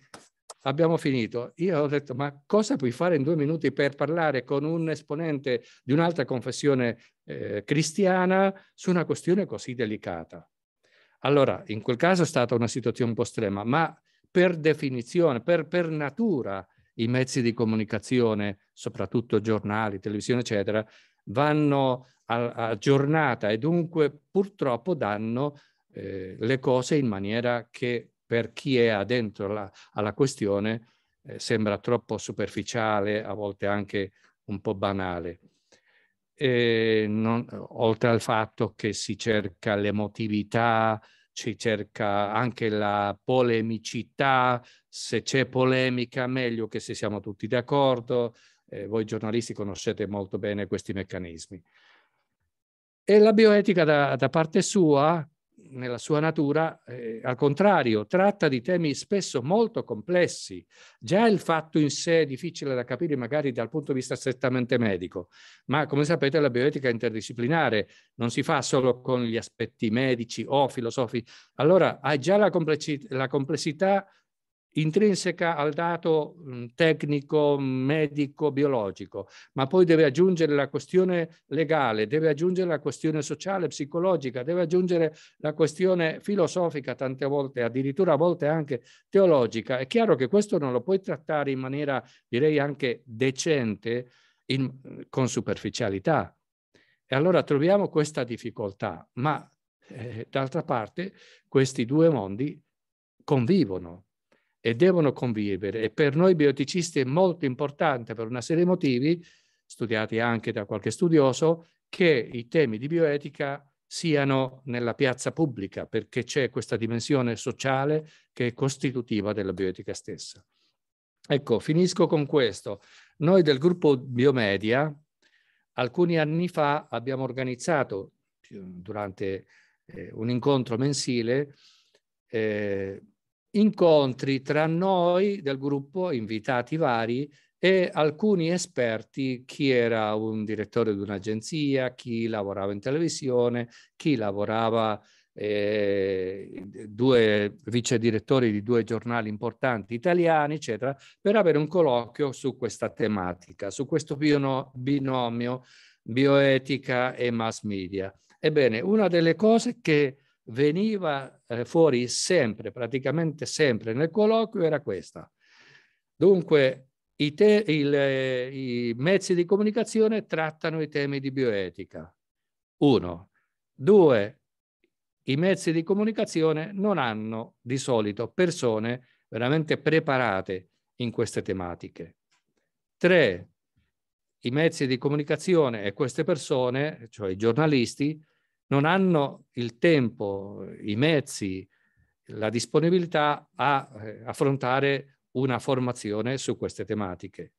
abbiamo finito. Io ho detto, ma cosa puoi fare in due minuti per parlare con un esponente di un'altra confessione eh, cristiana su una questione così delicata? Allora, in quel caso è stata una situazione un po' estrema, ma per definizione, per, per natura, i mezzi di comunicazione, soprattutto giornali, televisione, eccetera, vanno a, a giornata e dunque purtroppo danno eh, le cose in maniera che per chi è addentro la, alla questione eh, sembra troppo superficiale, a volte anche un po' banale. Non, oltre al fatto che si cerca l'emotività, si cerca anche la polemicità, se c'è polemica meglio che se siamo tutti d'accordo, eh, voi giornalisti conoscete molto bene questi meccanismi. E la bioetica da, da parte sua nella sua natura, eh, al contrario, tratta di temi spesso molto complessi. Già il fatto in sé è difficile da capire magari dal punto di vista strettamente medico, ma come sapete la bioetica interdisciplinare, non si fa solo con gli aspetti medici o filosofici. Allora hai già la complessità intrinseca al dato tecnico, medico, biologico, ma poi deve aggiungere la questione legale, deve aggiungere la questione sociale, psicologica, deve aggiungere la questione filosofica tante volte, addirittura a volte anche teologica. È chiaro che questo non lo puoi trattare in maniera, direi anche decente, in, con superficialità. E allora troviamo questa difficoltà, ma eh, d'altra parte questi due mondi convivono e devono convivere e per noi bioticisti è molto importante per una serie di motivi, studiati anche da qualche studioso, che i temi di bioetica siano nella piazza pubblica perché c'è questa dimensione sociale che è costitutiva della bioetica stessa. Ecco, finisco con questo. Noi del gruppo Biomedia alcuni anni fa abbiamo organizzato durante eh, un incontro mensile eh, incontri tra noi del gruppo, invitati vari, e alcuni esperti, chi era un direttore di un'agenzia, chi lavorava in televisione, chi lavorava eh, due vice direttori di due giornali importanti italiani, eccetera, per avere un colloquio su questa tematica, su questo binomio bioetica e mass media. Ebbene, una delle cose che veniva eh, fuori sempre, praticamente sempre nel colloquio era questa. Dunque, i, te, il, eh, i mezzi di comunicazione trattano i temi di bioetica. Uno. Due, i mezzi di comunicazione non hanno di solito persone veramente preparate in queste tematiche. Tre, i mezzi di comunicazione e queste persone, cioè i giornalisti, non hanno il tempo, i mezzi, la disponibilità a eh, affrontare una formazione su queste tematiche.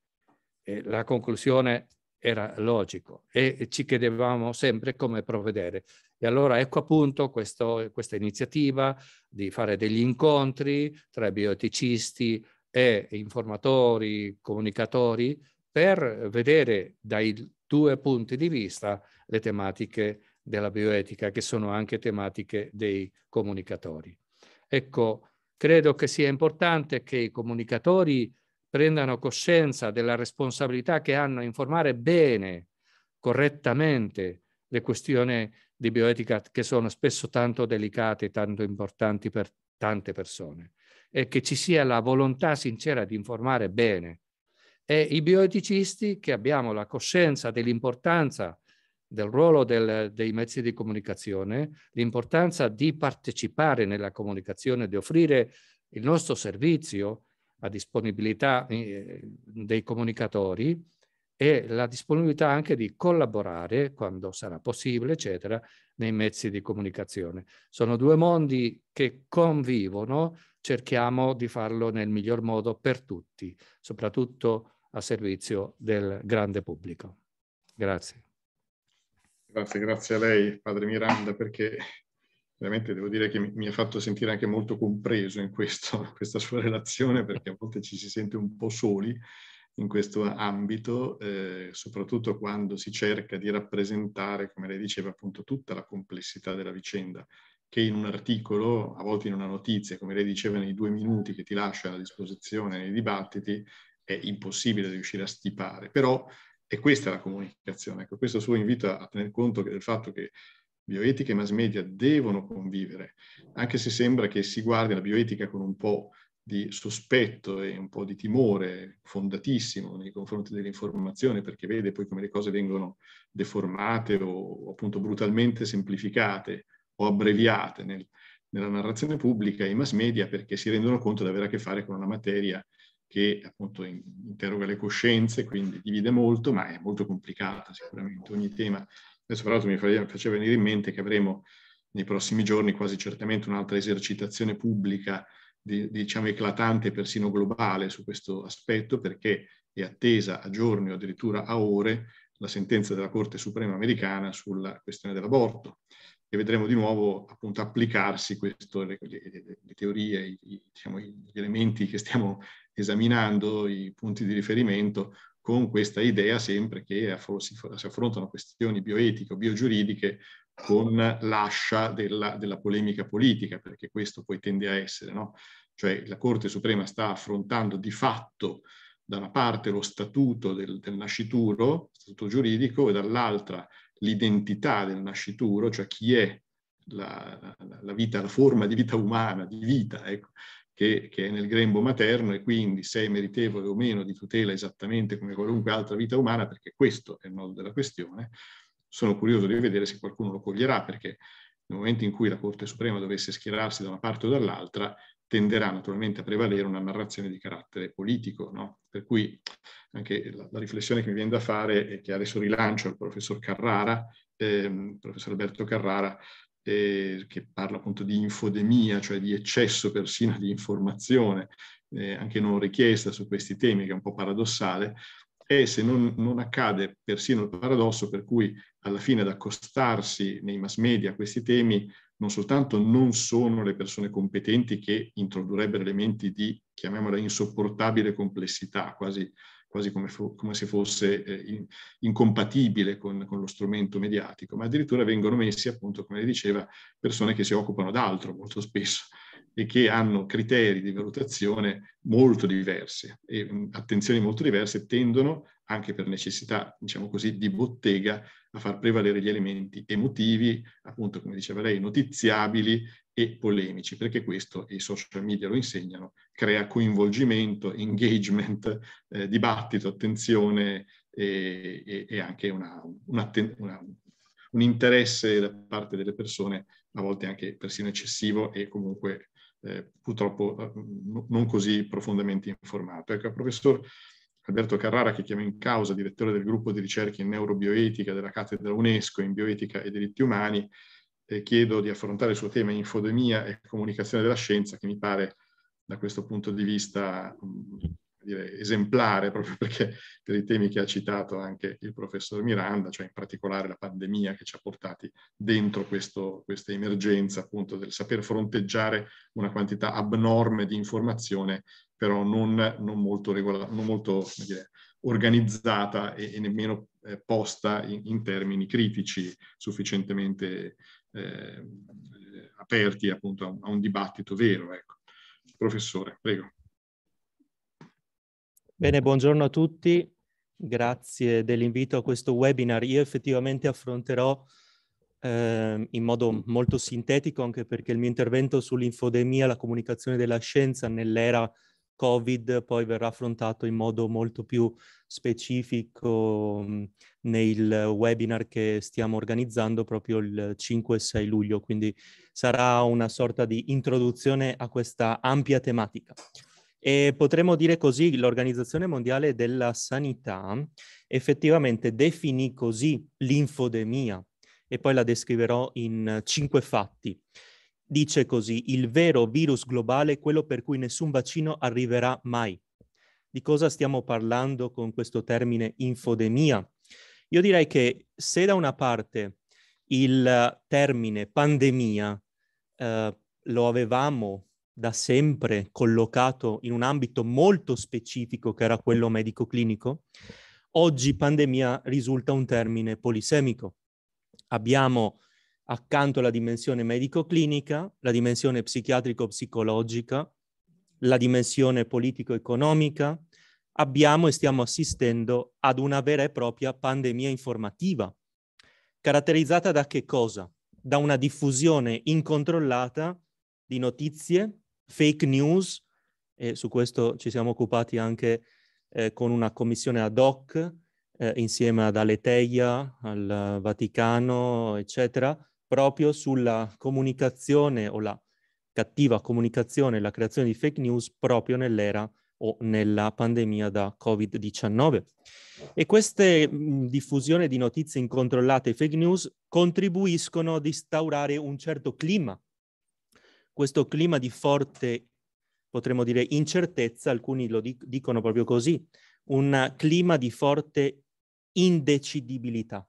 E la conclusione era logico e ci chiedevamo sempre come provvedere. E allora ecco appunto questo, questa iniziativa di fare degli incontri tra bioticisti e informatori, comunicatori, per vedere dai due punti di vista le tematiche della bioetica, che sono anche tematiche dei comunicatori. Ecco, credo che sia importante che i comunicatori prendano coscienza della responsabilità che hanno a informare bene, correttamente, le questioni di bioetica che sono spesso tanto delicate tanto importanti per tante persone e che ci sia la volontà sincera di informare bene. E i bioeticisti che abbiamo la coscienza dell'importanza del ruolo del, dei mezzi di comunicazione, l'importanza di partecipare nella comunicazione, di offrire il nostro servizio a disponibilità eh, dei comunicatori e la disponibilità anche di collaborare quando sarà possibile, eccetera, nei mezzi di comunicazione. Sono due mondi che convivono, cerchiamo di farlo nel miglior modo per tutti, soprattutto a servizio del grande pubblico. Grazie. Grazie, grazie a lei, padre Miranda, perché veramente devo dire che mi, ha fatto sentire anche molto compreso in questo, questa sua relazione, perché a volte ci si sente un po' soli in questo ambito, eh, soprattutto quando si cerca di rappresentare, come lei diceva, appunto tutta la complessità della vicenda, che in un articolo, a volte in una notizia, come lei diceva, nei due minuti che ti lascia a disposizione nei dibattiti, è impossibile riuscire a stipare. Però e questa è la comunicazione. Ecco, questo suo invito a tener conto del fatto che bioetica e mass media devono convivere, anche se sembra che si guardi la bioetica con un po' di sospetto e un po' di timore fondatissimo nei confronti dell'informazione, perché vede poi come le cose vengono deformate o, appunto brutalmente semplificate o abbreviate nel, nella narrazione pubblica e i mass media perché si rendono conto di avere a che fare con una materia che appunto interroga le coscienze, quindi divide molto, ma è molto complicata sicuramente. Ogni tema, adesso tra l'altro mi faceva venire in mente che avremo nei prossimi giorni quasi certamente un'altra esercitazione pubblica, di, diciamo eclatante, persino globale su questo aspetto, perché è attesa a giorni o addirittura a ore la sentenza della Corte Suprema americana sulla questione dell'aborto e vedremo di nuovo appunto applicarsi questo, le, le, le teorie, i, diciamo, gli elementi che stiamo esaminando, i punti di riferimento, con questa idea sempre che si, si affrontano questioni bioetiche o biogiuridiche con l'ascia della, della, polemica politica, perché questo poi tende a essere, no? Cioè la Corte Suprema sta affrontando di fatto da una parte lo statuto del, del nascituro, statuto giuridico, e dall'altra l'identità del nascituro, cioè chi è la, la, vita, la forma di vita umana, di vita, ecco, che, che, è nel grembo materno e quindi se è meritevole o meno di tutela esattamente come qualunque altra vita umana, perché questo è il nodo della questione. Sono curioso di vedere se qualcuno lo coglierà, perché nel momento in cui la Corte Suprema dovesse schierarsi da una parte o dall'altra, tenderà naturalmente a prevalere una narrazione di carattere politico, no? Per cui anche la, la, riflessione che mi viene da fare è che adesso rilancio al professor Carrara, ehm, professor Alberto Carrara, eh, che parla appunto di infodemia, cioè di eccesso persino di informazione, eh, anche non richiesta su questi temi, che è un po' paradossale, e se non, non, accade persino il paradosso per cui alla fine ad accostarsi nei mass media a questi temi non soltanto non sono le persone competenti che introdurrebbero elementi di, chiamiamola, insopportabile complessità, quasi, quasi come, come, se fosse eh, in, incompatibile con, con, lo strumento mediatico, ma addirittura vengono messi, appunto, come diceva, persone che si occupano d'altro molto spesso e che hanno criteri di valutazione molto diversi e mh, attenzioni molto diverse tendono anche per necessità, diciamo così, di bottega, a far prevalere gli elementi emotivi, appunto, come diceva lei, notiziabili e polemici, perché questo, i social media lo insegnano, crea coinvolgimento, engagement, eh, dibattito, attenzione e, e, e anche una, una, una, un interesse da parte delle persone, a volte anche persino eccessivo e comunque eh, purtroppo eh, non così profondamente informato. Ecco, professor Alberto Carrara, che chiama in causa direttore del gruppo di ricerche in neurobioetica della cattedra UNESCO in bioetica e diritti umani, eh, chiedo di affrontare il suo tema infodemia e comunicazione della scienza, che mi pare da questo punto di vista mh, dire, esemplare, proprio perché per i temi che ha citato anche il professor Miranda, cioè in particolare la pandemia che ci ha portati dentro questo, questa emergenza appunto del saper fronteggiare una quantità abnorme di informazione però non, non molto, regola, non molto dire, organizzata e, e nemmeno eh, posta in, in, termini critici sufficientemente eh, aperti appunto a un, dibattito vero. Ecco. Professore, prego. Bene, buongiorno a tutti. Grazie dell'invito a questo webinar. Io effettivamente affronterò eh, in modo molto sintetico, anche perché il mio intervento sull'infodemia, la comunicazione della scienza nell'era Covid poi verrà affrontato in modo molto più specifico mhmm, nel webinar che stiamo organizzando proprio il 5 e 6 luglio, quindi sarà una sorta di introduzione a questa ampia tematica. E potremmo dire così, l'Organizzazione Mondiale della Sanità effettivamente definì così l'infodemia e poi la descriverò in cinque fatti dice così, il vero virus globale è quello per cui nessun vaccino arriverà mai. Di cosa stiamo parlando con questo termine infodemia? Io direi che se da una parte il termine pandemia eh, lo avevamo da sempre collocato in un ambito molto specifico che era quello medico-clinico, oggi pandemia risulta un termine polisemico. Abbiamo accanto alla dimensione medico-clinica, la dimensione psichiatrico-psicologica, la dimensione politico-economica, abbiamo e stiamo assistendo ad una vera e propria pandemia informativa, caratterizzata da che cosa? Da una diffusione incontrollata di notizie, fake news, e su questo ci siamo occupati anche eh, con una commissione ad hoc eh, insieme ad Aleteia, al Vaticano, eccetera, proprio sulla comunicazione o la cattiva comunicazione, la creazione di fake news proprio nell'era o nella pandemia da Covid-19. E queste mh, diffusione di notizie incontrollate e fake news contribuiscono ad instaurare un certo clima. Questo clima di forte, potremmo dire, incertezza, alcuni lo dic- dicono proprio così, un clima di forte indecidibilità.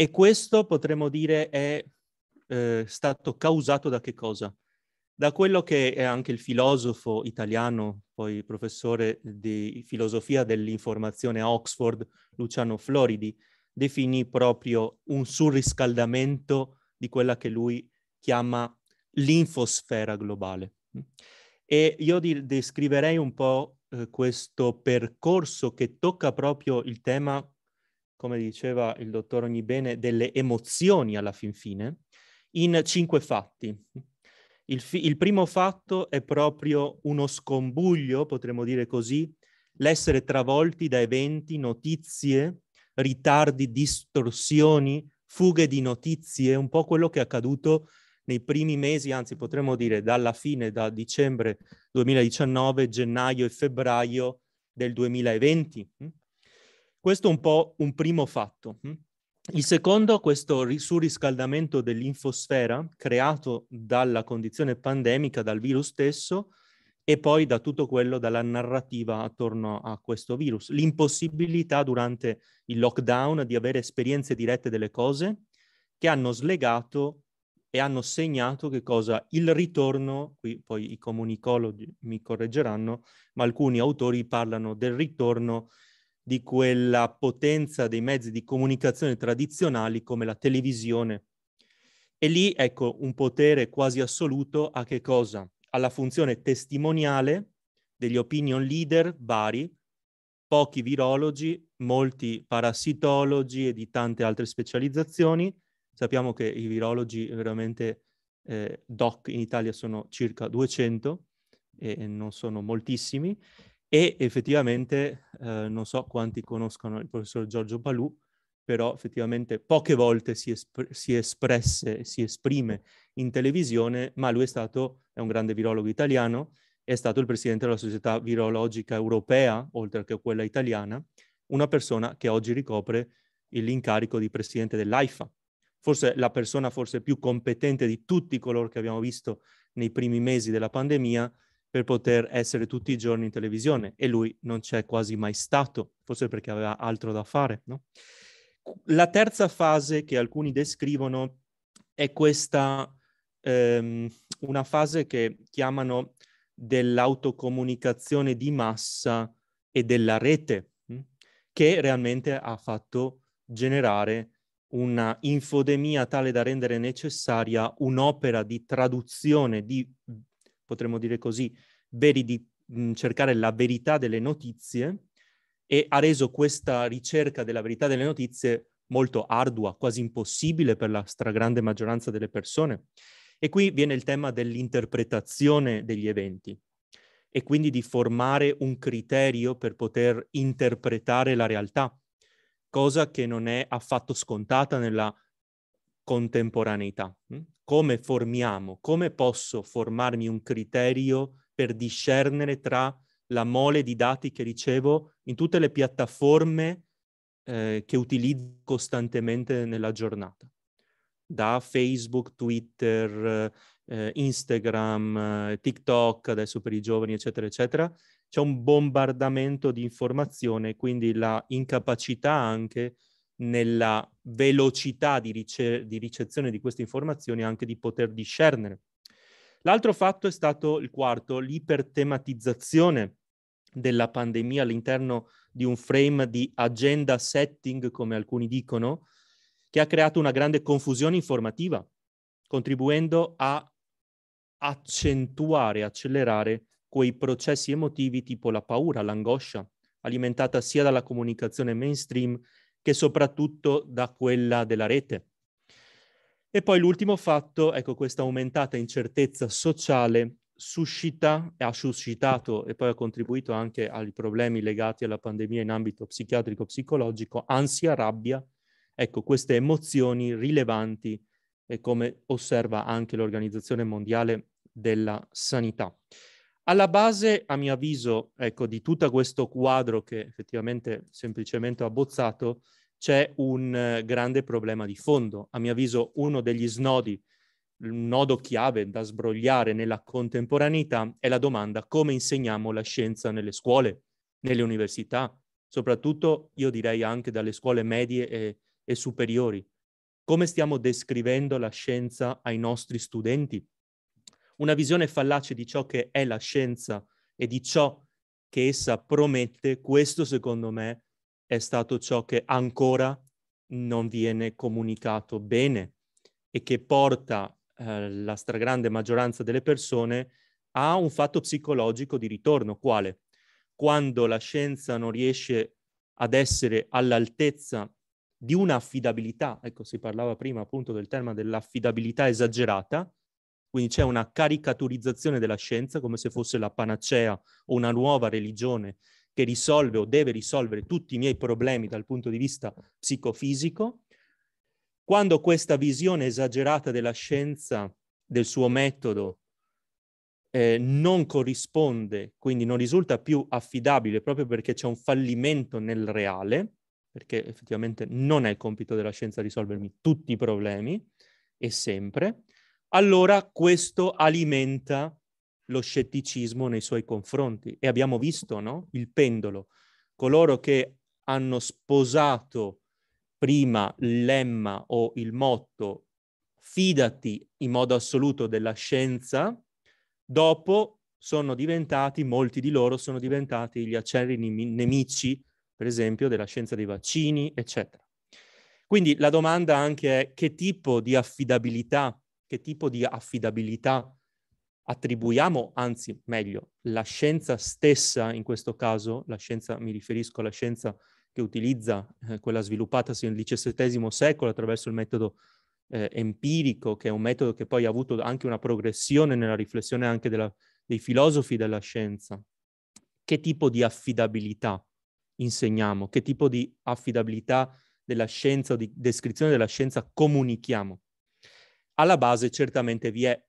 E questo potremmo dire è eh, stato causato da che cosa? Da quello che è anche il filosofo italiano, poi professore di filosofia dell'informazione a Oxford, Luciano Floridi, definì proprio un surriscaldamento di quella che lui chiama l'infosfera globale. E io descriverei un po' eh, questo percorso che tocca proprio il tema, come diceva il dottor Ognibene, delle emozioni alla fin fine, in cinque fatti. Il, fi- il primo fatto è proprio uno scombuglio, potremmo dire così, l'essere travolti da eventi, notizie, ritardi, distorsioni, fughe di notizie, un po' quello che è accaduto nei primi mesi, anzi potremmo dire dalla fine, da dicembre 2019, gennaio e febbraio del 2020. Questo è un po' un primo fatto. Il secondo, questo surriscaldamento dell'infosfera creato dalla condizione pandemica, dal virus stesso, e poi da tutto quello, dalla narrativa attorno a questo virus. L'impossibilità durante il lockdown di avere esperienze dirette delle cose che hanno slegato e hanno segnato che cosa? Il ritorno, qui poi i comunicologi mi correggeranno, ma alcuni autori parlano del ritorno di quella potenza dei mezzi di comunicazione tradizionali come la televisione. E lì, ecco, un potere quasi assoluto a che cosa? Alla funzione testimoniale degli opinion leader vari, pochi virologi, molti parassitologi e di tante altre specializzazioni. Sappiamo che i virologi veramente eh, doc in Italia sono circa 200 e non sono moltissimi e effettivamente eh, non so quanti conoscono il professor Giorgio Palù, però effettivamente poche volte si, esp- si espresse, si esprime in televisione, ma lui è stato, è un grande virologo italiano, è stato il presidente della Società Virologica Europea, oltre che quella italiana, una persona che oggi ricopre l'incarico di presidente dell'AIFA. Forse la persona forse più competente di tutti coloro che abbiamo visto nei primi mesi della pandemia, per poter essere tutti i giorni in televisione e lui non c'è quasi mai stato, forse perché aveva altro da fare. No? La terza fase che alcuni descrivono è questa, ehm, una fase che chiamano dell'autocomunicazione di massa e della rete, hm? che realmente ha fatto generare una infodemia tale da rendere necessaria un'opera di traduzione di potremmo dire così, veri di mh, cercare la verità delle notizie e ha reso questa ricerca della verità delle notizie molto ardua, quasi impossibile per la stragrande maggioranza delle persone. E qui viene il tema dell'interpretazione degli eventi e quindi di formare un criterio per poter interpretare la realtà, cosa che non è affatto scontata nella contemporaneità. Come formiamo? Come posso formarmi un criterio per discernere tra la mole di dati che ricevo in tutte le piattaforme eh, che utilizzo costantemente nella giornata? Da Facebook, Twitter, eh, Instagram, eh, TikTok, adesso per i giovani, eccetera, eccetera. C'è un bombardamento di informazione, quindi la incapacità anche nella velocità di, rice- di ricezione di queste informazioni anche di poter discernere. L'altro fatto è stato il quarto, l'ipertematizzazione della pandemia all'interno di un frame di agenda setting, come alcuni dicono, che ha creato una grande confusione informativa, contribuendo a accentuare, accelerare quei processi emotivi tipo la paura, l'angoscia, alimentata sia dalla comunicazione mainstream che soprattutto da quella della rete. E poi l'ultimo fatto, ecco, questa aumentata incertezza sociale suscita e ha suscitato e poi ha contribuito anche ai problemi legati alla pandemia in ambito psichiatrico-psicologico, ansia, rabbia, ecco, queste emozioni rilevanti e come osserva anche l'Organizzazione Mondiale della Sanità. Alla base, a mio avviso, ecco, di tutto questo quadro che effettivamente semplicemente ho abbozzato, c'è un uh, grande problema di fondo. A mio avviso, uno degli snodi, un nodo chiave da sbrogliare nella contemporaneità è la domanda come insegniamo la scienza nelle scuole, nelle università, soprattutto io direi anche dalle scuole medie e, e superiori. Come stiamo descrivendo la scienza ai nostri studenti? Una visione fallace di ciò che è la scienza e di ciò che essa promette, questo secondo me è stato ciò che ancora non viene comunicato bene e che porta eh, la stragrande maggioranza delle persone a un fatto psicologico di ritorno, quale? Quando la scienza non riesce ad essere all'altezza di un'affidabilità, ecco si parlava prima appunto del tema dell'affidabilità esagerata, quindi c'è una caricaturizzazione della scienza come se fosse la panacea o una nuova religione che risolve o deve risolvere tutti i miei problemi dal punto di vista psicofisico. Quando questa visione esagerata della scienza, del suo metodo, eh, non corrisponde, quindi non risulta più affidabile proprio perché c'è un fallimento nel reale, perché effettivamente non è il compito della scienza risolvermi tutti i problemi e sempre, allora questo alimenta lo scetticismo nei suoi confronti. E abbiamo visto no? il pendolo. Coloro che hanno sposato prima il lemma o il motto fidati in modo assoluto della scienza, dopo sono diventati, molti di loro sono diventati gli acerrimi nemici, per esempio, della scienza dei vaccini, eccetera. Quindi la domanda anche è che tipo di affidabilità che tipo di affidabilità attribuiamo, anzi meglio, la scienza stessa in questo caso, la scienza, mi riferisco alla scienza che utilizza eh, quella sviluppatasi nel XVII secolo attraverso il metodo eh, empirico, che è un metodo che poi ha avuto anche una progressione nella riflessione anche della, dei filosofi della scienza. Che tipo di affidabilità insegniamo? Che tipo di affidabilità della scienza o di descrizione della scienza comunichiamo? alla base certamente vi è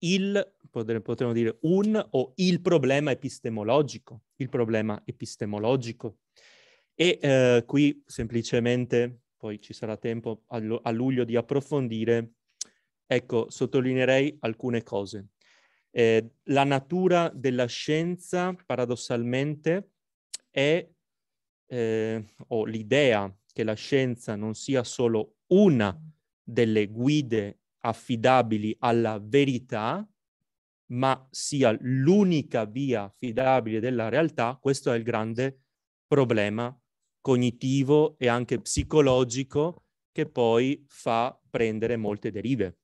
il, potremmo dire, un o il problema epistemologico, il problema epistemologico. E eh, qui semplicemente, poi ci sarà tempo a, a luglio di approfondire, ecco, sottolineerei alcune cose. Eh, la natura della scienza, paradossalmente, è, eh, o l'idea che la scienza non sia solo una delle guide affidabili alla verità, ma sia l'unica via affidabile della realtà, questo è il grande problema cognitivo e anche psicologico che poi fa prendere molte derive.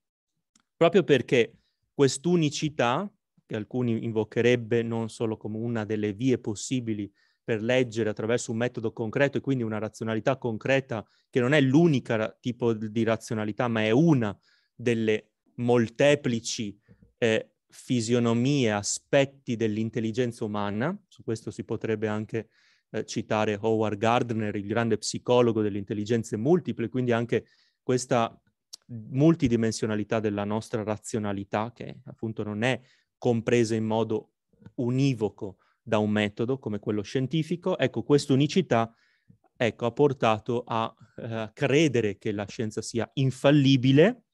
Proprio perché quest'unicità, che alcuni invocherebbe non solo come una delle vie possibili per leggere attraverso un metodo concreto e quindi una razionalità concreta che non è l'unica tipo di razionalità, ma è una delle molteplici eh, fisionomie, aspetti dell'intelligenza umana, su questo si potrebbe anche eh, citare Howard Gardner, il grande psicologo delle intelligenze multiple, quindi anche questa multidimensionalità della nostra razionalità, che appunto non è compresa in modo univoco da un metodo come quello scientifico, ecco, questa unicità ecco, ha portato a, eh, credere che la scienza sia infallibile,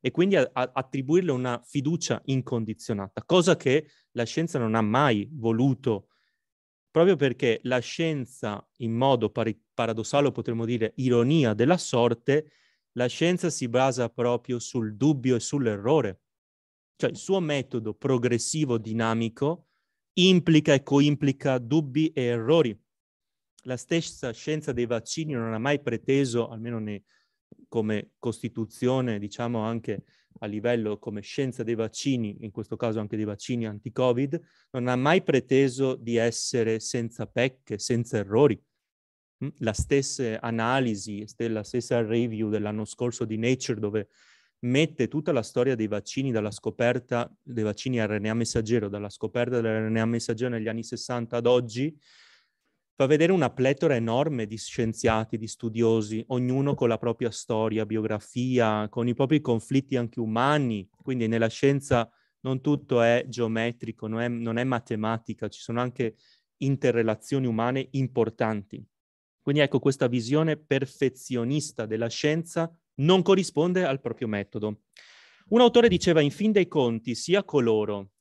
e quindi a, a attribuirle una fiducia incondizionata, cosa che la scienza non ha mai voluto, proprio perché la scienza, in modo pari- paradossale, potremmo dire ironia della sorte, la scienza si basa proprio sul dubbio e sull'errore. Cioè il suo metodo progressivo dinamico implica e coimplica dubbi e errori. La stessa scienza dei vaccini non ha mai preteso, almeno nei, come Costituzione, diciamo anche a livello come scienza dei vaccini, in questo caso anche dei vaccini anti-Covid, non ha mai preteso di essere senza pecche, senza errori. Mm? La stessa analisi, la stessa review dell'anno scorso di Nature, dove mette tutta la storia dei vaccini dalla scoperta dei vaccini RNA messaggero, dalla scoperta dell'RNA messaggero negli anni 60 ad oggi, fa vedere una pletora enorme di scienziati, di studiosi, ognuno con la propria storia, biografia, con i propri conflitti anche umani. Quindi nella scienza non tutto è geometrico, non è, non è matematica, ci sono anche interrelazioni umane importanti. Quindi ecco, questa visione perfezionista della scienza non corrisponde al proprio metodo. Un autore diceva, in fin dei conti, sia coloro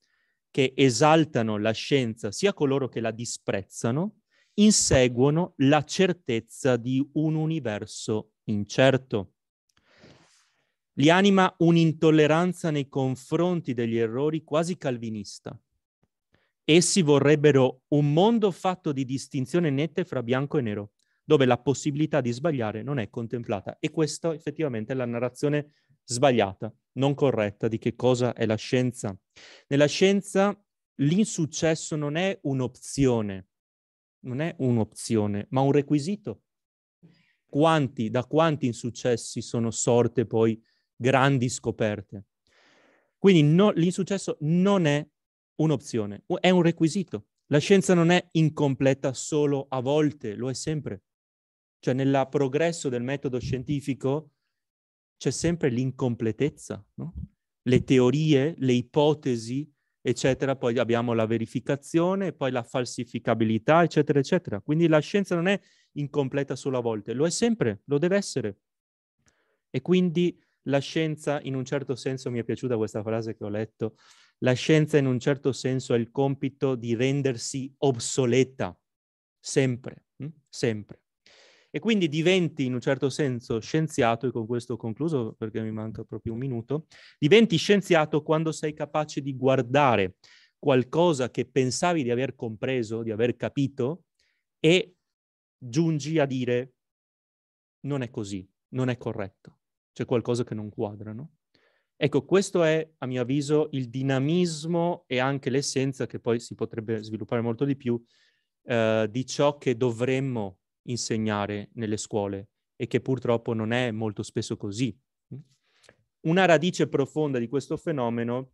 che esaltano la scienza, sia coloro che la disprezzano, inseguono la certezza di un universo incerto. Li anima un'intolleranza nei confronti degli errori quasi calvinista. Essi vorrebbero un mondo fatto di distinzione nette fra bianco e nero, dove la possibilità di sbagliare non è contemplata. E questa effettivamente è la narrazione sbagliata, non corretta di che cosa è la scienza. Nella scienza l'insuccesso non è un'opzione, non è un'opzione, ma un requisito. Quanti, da quanti insuccessi sono sorte poi grandi scoperte. Quindi no, l'insuccesso non è un'opzione, è un requisito. La scienza non è incompleta solo a volte, lo è sempre. Cioè nel progresso del metodo scientifico c'è sempre l'incompletezza, no? Le teorie, le ipotesi, eccetera, poi abbiamo la verificazione, poi la falsificabilità, eccetera, eccetera. Quindi la scienza non è incompleta solo a volte, lo è sempre, lo deve essere. E quindi la scienza in un certo senso, mi è piaciuta questa frase che ho letto, la scienza in un certo senso ha il compito di rendersi obsoleta, sempre, hm? sempre. E quindi diventi in un certo senso scienziato, e con questo ho concluso perché mi manca proprio un minuto, diventi scienziato quando sei capace di guardare qualcosa che pensavi di aver compreso, di aver capito, e giungi a dire non è così, non è corretto c'è qualcosa che non quadra, no? Ecco, questo è, a mio avviso, il dinamismo e anche l'essenza, che poi si potrebbe sviluppare molto di più, eh, di ciò che dovremmo insegnare nelle scuole e che purtroppo non è molto spesso così. Una radice profonda di questo fenomeno,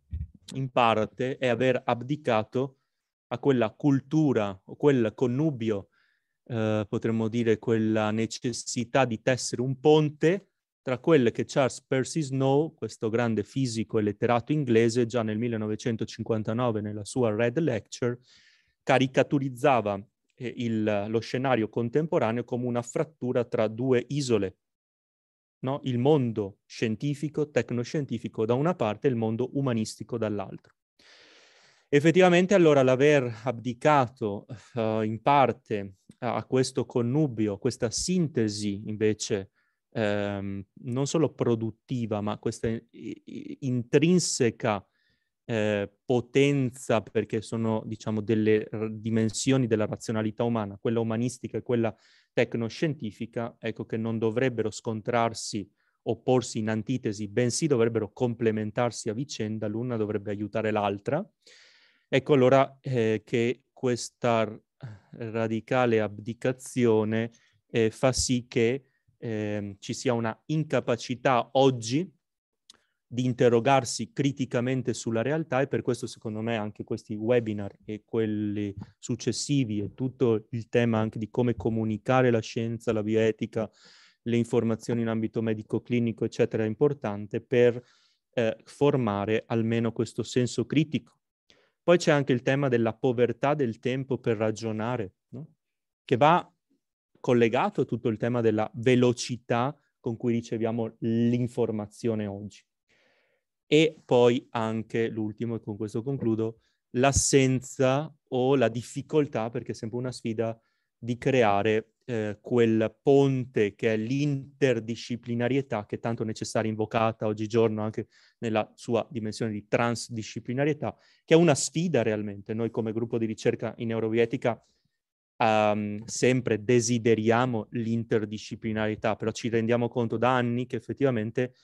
in parte, è aver abdicato a quella cultura o quel connubio, eh, potremmo dire, quella necessità di tessere un ponte tra quelle che Charles Percy Snow, questo grande fisico e letterato inglese, già nel 1959 nella sua Red Lecture, caricaturizzava il, lo scenario contemporaneo come una frattura tra due isole, no? il mondo scientifico, tecnoscientifico da una parte e il mondo umanistico dall'altra. Effettivamente allora l'aver abdicato uh, in parte a questo connubio, questa sintesi invece ehm, non solo produttiva, ma questa intrinseca eh, potenza, perché sono diciamo delle dimensioni della razionalità umana, quella umanistica e quella tecnoscientifica, ecco che non dovrebbero scontrarsi opporsi in antitesi, bensì dovrebbero complementarsi a vicenda, l'una dovrebbe aiutare l'altra. Ecco allora eh, che questa radicale abdicazione eh, fa sì che eh, ci sia una incapacità oggi di interrogarsi criticamente sulla realtà e per questo secondo me anche questi webinar e quelli successivi e tutto il tema anche di come comunicare la scienza, la bioetica, le informazioni in ambito medico-clinico, eccetera, è importante per eh, formare almeno questo senso critico. Poi c'è anche il tema della povertà del tempo per ragionare, no? che va collegato a tutto il tema della velocità con cui riceviamo l'informazione oggi. E poi anche l'ultimo, e con questo concludo, l'assenza o la difficoltà, perché è sempre una sfida, di creare eh, quel ponte che è l'interdisciplinarietà che è tanto necessaria, invocata oggigiorno anche nella sua dimensione di transdisciplinarietà, che è una sfida realmente. Noi come gruppo di ricerca in neurobioetica um, sempre desideriamo l'interdisciplinarità, però ci rendiamo conto da anni che effettivamente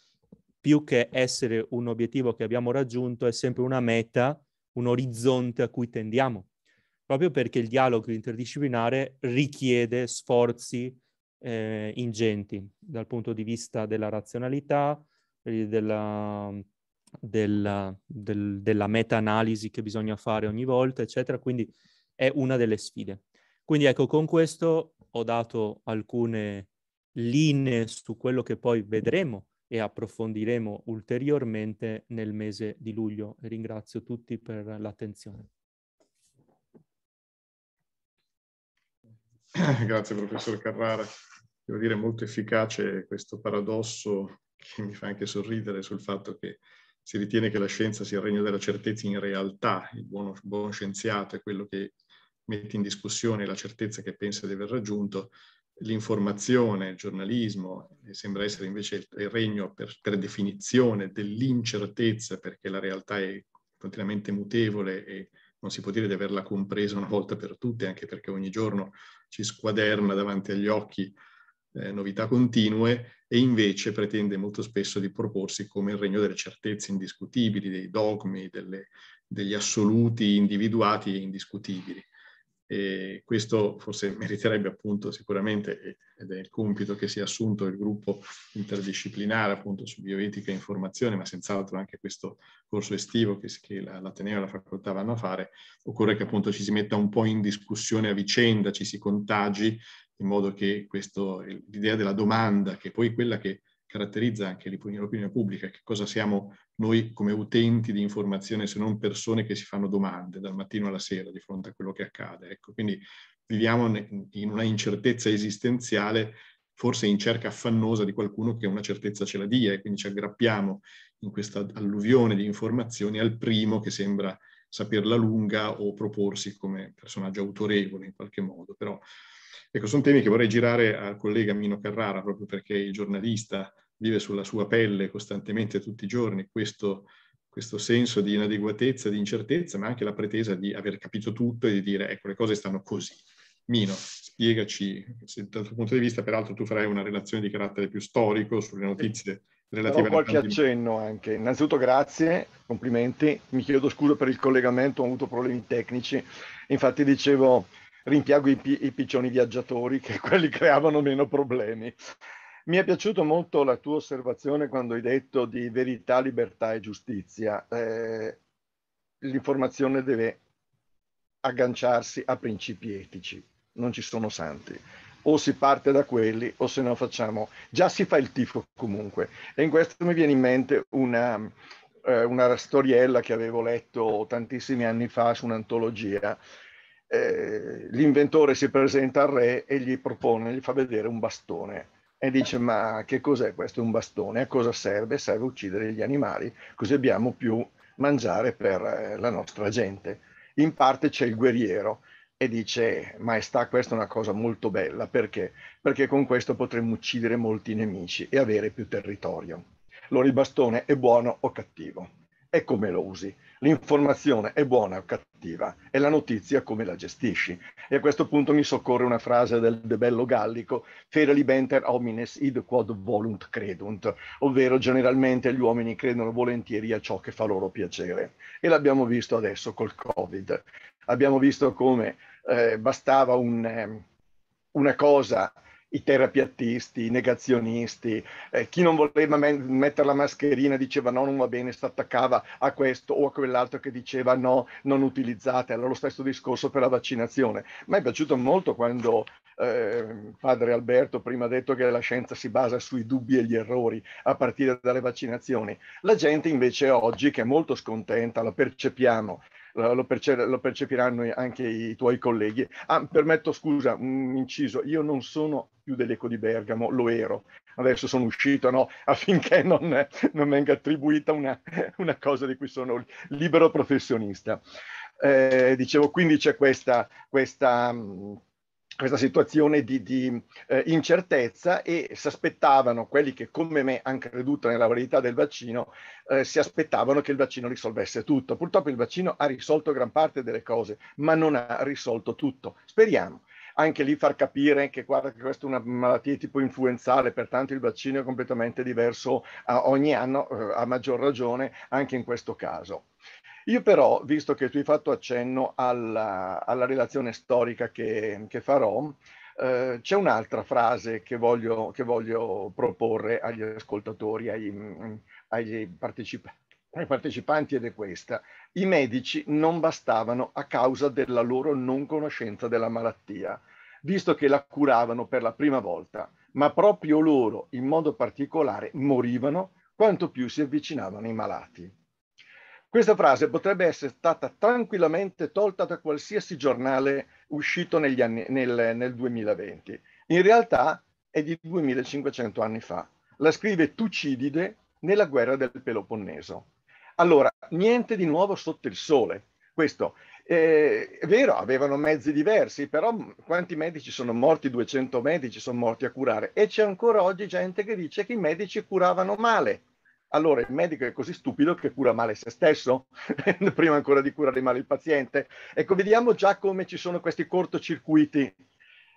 più che essere un obiettivo che abbiamo raggiunto è sempre una meta, un orizzonte a cui tendiamo, proprio perché il dialogo interdisciplinare richiede sforzi eh, ingenti dal punto di vista della razionalità, della, della, del, della meta-analisi che bisogna fare ogni volta, eccetera. Quindi è una delle sfide. Quindi ecco, con questo ho dato alcune linee su quello che poi vedremo e approfondiremo ulteriormente nel mese di luglio. Ringrazio tutti per l'attenzione. Grazie professor Carrara. Devo dire molto efficace questo paradosso che mi fa anche sorridere sul fatto che si ritiene che la scienza sia il regno della certezza in realtà, il buono, buono scienziato è quello che mette in discussione la certezza che pensa di aver raggiunto, l'informazione, il giornalismo, sembra essere invece il regno per, per definizione dell'incertezza, perché la realtà è continuamente mutevole e non si può dire di averla compresa una volta per tutte, anche perché ogni giorno ci squaderna davanti agli occhi eh, novità continue e invece pretende molto spesso di proporsi come il regno delle certezze indiscutibili, dei dogmi, delle, degli assoluti individuati e indiscutibili. E questo forse meriterebbe appunto sicuramente, ed è il compito che si è assunto il gruppo interdisciplinare appunto su bioetica e informazione, ma senz'altro anche questo corso estivo che, che l'Ateneo e la facoltà vanno a fare, occorre che appunto ci si metta un po' in discussione a vicenda, ci si contagi in modo che questo, l'idea della domanda, che poi quella che caratterizza anche l'opinione pubblica, che cosa siamo noi come utenti di informazione se non persone che si fanno domande dal mattino alla sera di fronte a quello che accade. Ecco, quindi viviamo in una incertezza esistenziale, forse in cerca affannosa di qualcuno che una certezza ce la dia e quindi ci aggrappiamo in questa alluvione di informazioni al primo che sembra saperla lunga o proporsi come personaggio autorevole in qualche modo. Però Ecco, sono temi che vorrei girare al collega Mino Carrara, proprio perché il giornalista vive sulla sua pelle costantemente tutti i giorni questo, questo senso di inadeguatezza, di incertezza, ma anche la pretesa di aver capito tutto e di dire ecco le cose stanno così. Mino, spiegaci, dal tuo punto di vista, peraltro tu farai una relazione di carattere più storico sulle notizie relative a... qualche accenno anche. Innanzitutto grazie, complimenti. Mi chiedo scusa per il collegamento, ho avuto problemi tecnici. Infatti dicevo, rimpiago i, i piccioni viaggiatori che quelli creavano meno problemi. Mi è piaciuto molto la tua osservazione quando hai detto di verità, libertà e giustizia. Eh, l'informazione deve agganciarsi a principi etici, non ci sono santi. O si parte da quelli o se no facciamo, già si fa il tifo comunque. E in questo mi viene in mente una, eh, una storiella che avevo letto tantissimi anni fa su un'antologia eh, l'inventore si presenta al re e gli propone, gli fa vedere un bastone e dice ma che cos'è questo un bastone? A cosa serve? Serve uccidere gli animali, così abbiamo più mangiare per eh, la nostra gente. In parte c'è il guerriero e dice maestà questa è una cosa molto bella perché? Perché con questo potremmo uccidere molti nemici e avere più territorio. Allora il bastone è buono o cattivo? È come lo usi l'informazione è buona o cattiva, è la notizia come la gestisci. E a questo punto mi soccorre una frase del De Bello Gallico, fere benter homines id quod volunt credunt, ovvero generalmente gli uomini credono volentieri a ciò che fa loro piacere. E l'abbiamo visto adesso col Covid. Abbiamo visto come eh, bastava un, eh, una cosa i terapiattisti, i negazionisti, eh, chi non voleva me- mettere la mascherina diceva no, non va bene, si attaccava a questo o a quell'altro che diceva no, non utilizzate. Allora lo stesso discorso per la vaccinazione. Mi è piaciuto molto quando eh, padre Alberto prima ha detto che la scienza si basa sui dubbi e gli errori a partire dalle vaccinazioni. La gente invece oggi, che è molto scontenta, la percepiamo, lo, perce- lo, percepiranno anche i tuoi colleghi. Ah, permetto scusa, un inciso, io non sono più dell'Eco di Bergamo, lo ero, adesso sono uscito no? affinché non, non venga attribuita una, una, cosa di cui sono libero professionista. Eh, dicevo, quindi c'è questa, questa questa situazione di, di eh, incertezza e si aspettavano, quelli che come me hanno creduto nella validità del vaccino, eh, si aspettavano che il vaccino risolvesse tutto. Purtroppo il vaccino ha risolto gran parte delle cose, ma non ha risolto tutto. Speriamo anche lì far capire che guarda che questa è una malattia tipo influenzale, pertanto il vaccino è completamente diverso ogni anno, eh, a maggior ragione anche in questo caso. Io però, visto che tu hai fatto accenno alla, alla relazione storica che, che farò, eh, c'è un'altra frase che voglio, che voglio, proporre agli ascoltatori, ai, agli partecipanti ai partecipanti ed è questa. I medici non bastavano a causa della loro non conoscenza della malattia, visto che la curavano per la prima volta, ma proprio loro, in modo particolare, morivano quanto più si avvicinavano i malati. Questa frase potrebbe essere stata tranquillamente tolta da qualsiasi giornale uscito anni, nel, nel 2020. In realtà è di 2500 anni fa. La scrive Tucidide nella guerra del Peloponneso. Allora, niente di nuovo sotto il sole. Questo Eh, è vero, avevano mezzi diversi, però quanti medici sono morti? 200 medici sono morti a curare e c'è ancora oggi gente che dice che i medici curavano male. Allora il medico è così stupido che cura male se stesso, prima ancora di curare male il paziente. Ecco, vediamo già come ci sono questi cortocircuiti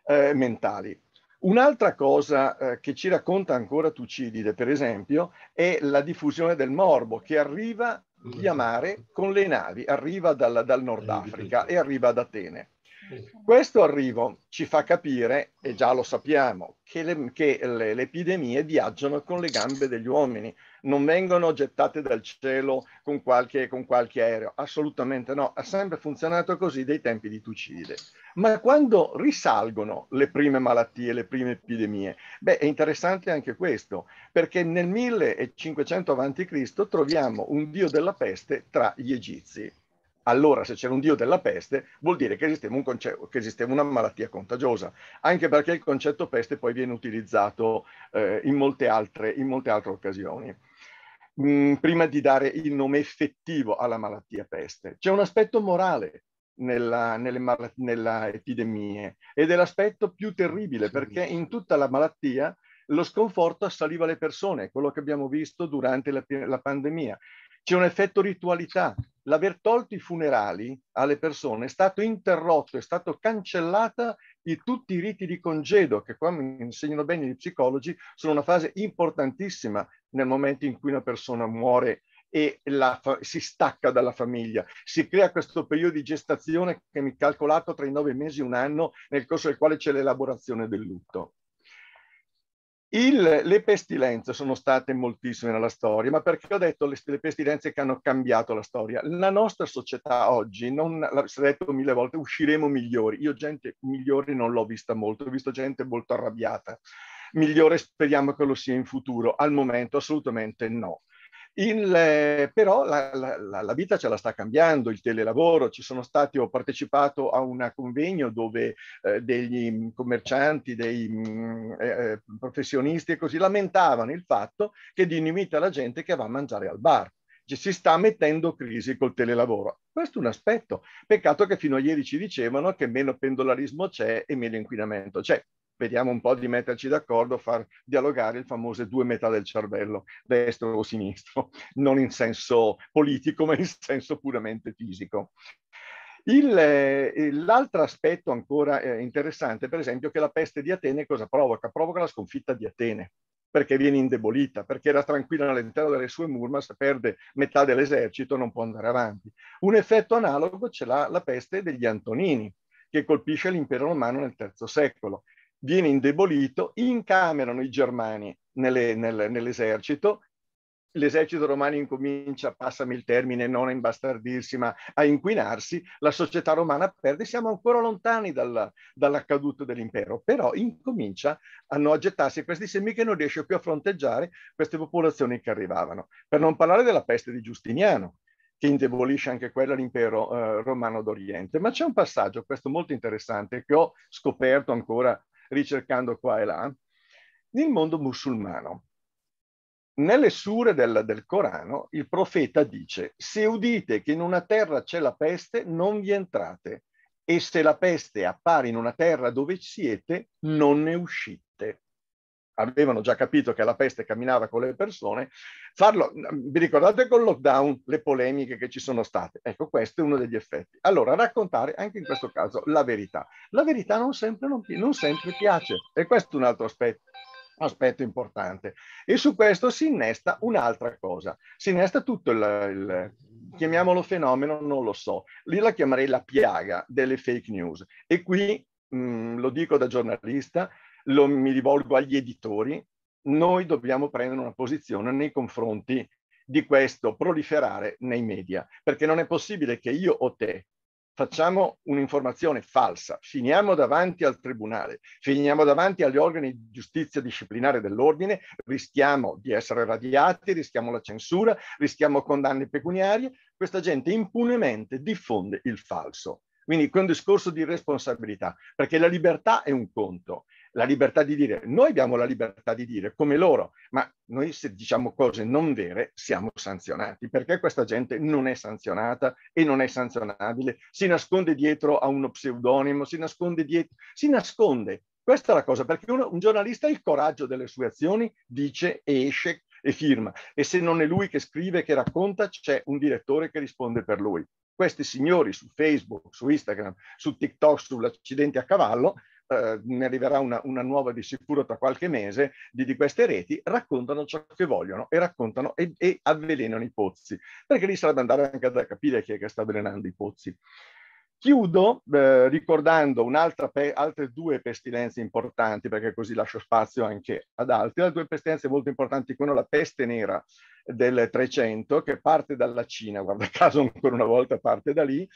eh, mentali. Un'altra cosa eh, che ci racconta ancora Tucidide, per esempio, è la diffusione del morbo che arriva via mare con le navi, arriva dal, dal Nord Africa e arriva ad Atene. Questo arrivo ci fa capire, e già lo sappiamo, che, le, che le, le, epidemie viaggiano con le gambe degli uomini, non vengono gettate dal cielo con qualche, con qualche aereo, assolutamente no, ha sempre funzionato così dai tempi di Tucide. Ma quando risalgono le prime malattie, le prime epidemie, beh, è interessante anche questo, perché nel 1500 a.C. troviamo un dio della peste tra gli egizi allora se c'era un dio della peste vuol dire che esisteva, un concetto, che esisteva una malattia contagiosa, anche perché il concetto peste poi viene utilizzato eh, in, molte altre, in, molte altre, occasioni. Mm, prima di dare il nome effettivo alla malattia peste, c'è un aspetto morale nella, nelle, nella epidemie ed è l'aspetto più terribile perché in tutta la malattia lo sconforto assaliva le persone, quello che abbiamo visto durante la, la pandemia. C'è un effetto ritualità. L'aver tolto i funerali alle persone è stato interrotto, è stato cancellata di tutti i riti di congedo, che qua mi insegnano bene gli psicologi, sono una fase importantissima nel momento in cui una persona muore e la, si stacca dalla famiglia. Si crea questo periodo di gestazione che mi calcolato tra i nove mesi e un anno, nel corso del quale c'è l'elaborazione del lutto. Il, le pestilenze sono state moltissime nella storia, ma perché ho detto le, le, pestilenze che hanno cambiato la storia? La nostra società oggi, non l'ho detto mille volte, usciremo migliori. Io gente migliore non l'ho vista molto, ho visto gente molto arrabbiata. Migliore speriamo che lo sia in futuro, al momento assolutamente no. Il, eh, però la, la, la, vita ce la sta cambiando, il telelavoro, ci sono stati, ho partecipato a un convegno dove eh, degli commercianti, dei mm, eh, eh, professionisti e così lamentavano il fatto che diminuita la gente che va a mangiare al bar. Ci si sta mettendo crisi col telelavoro. Questo è un aspetto. Peccato che fino a ieri ci dicevano che meno pendolarismo c'è e meno inquinamento c'è vediamo un po' di metterci d'accordo, far dialogare il famoso due metà del cervello, destro o sinistro, non in senso politico, ma in senso puramente fisico. Eh, l'altro aspetto ancora eh, interessante, per esempio, che la peste di Atene cosa provoca? Provoca la sconfitta di Atene, perché viene indebolita, perché era tranquilla all'interno delle sue murma, se perde metà dell'esercito non può andare avanti. Un effetto analogo ce l'ha la peste degli Antonini, che colpisce l'impero romano nel III secolo viene indebolito, incamerano i germani nelle, nel, nell'esercito, l'esercito romano incomincia, passami il termine, non a imbastardirsi, ma a inquinarsi, la società romana perde, siamo ancora lontani dal, dall'accaduto dell'impero, però incomincia a non gettarsi questi semi che non riesce più a fronteggiare queste popolazioni che arrivavano. Per non parlare della peste di Giustiniano, che indebolisce anche quella l'impero eh, romano d'Oriente. Ma c'è un passaggio, questo molto interessante, che ho scoperto ancora ricercando qua e là, nel mondo musulmano. Nelle sure del, del Corano il profeta dice, se udite che in una terra c'è la peste, non vi entrate, e se la peste appare in una terra dove siete, non ne uscite avevano già capito che la peste camminava con le persone, farlo, vi ricordate col lockdown le polemiche che ci sono state? Ecco, questo è uno degli effetti. Allora, raccontare anche in questo caso la verità. La verità non sempre, non, non sempre piace e questo è un altro aspetto aspetto importante. E su questo si innesta un'altra cosa, si innesta tutto il, il, chiamiamolo fenomeno, non lo so, lì la chiamerei la piaga delle fake news. E qui, mh, lo dico da giornalista, lo, mi rivolgo agli editori, noi dobbiamo prendere una posizione nei confronti di questo proliferare nei media, perché non è possibile che io o te facciamo un'informazione falsa, finiamo davanti al tribunale, finiamo davanti agli organi di giustizia disciplinare dell'ordine, rischiamo di essere radiati, rischiamo la censura, rischiamo condanne pecuniarie, questa gente impunemente diffonde il falso. Quindi con un discorso di responsabilità, perché la libertà è un conto, la libertà di dire, noi abbiamo la libertà di dire come loro, ma noi se diciamo cose non vere siamo sanzionati, perché questa gente non è sanzionata e non è sanzionabile, si nasconde dietro a uno pseudonimo, si nasconde dietro, si nasconde. Questa è la cosa, perché uno, un giornalista ha il coraggio delle sue azioni, dice e esce e firma, e se non è lui che scrive, che racconta, c'è un direttore che risponde per lui. Questi signori su Facebook, su Instagram, su TikTok, sull'accidente a cavallo, eh, ne arriverà una, una, nuova di sicuro tra qualche mese, di, di, queste reti, raccontano ciò che vogliono e raccontano e, e avvelenano i pozzi, perché lì sarebbe andare anche da capire chi è che sta avvelenando i pozzi. Chiudo eh, ricordando altre due pestilenze importanti, perché così lascio spazio anche ad altri. Le due pestilenze molto importanti, una la peste nera del 300, che parte dalla Cina, guarda caso ancora una volta parte da lì,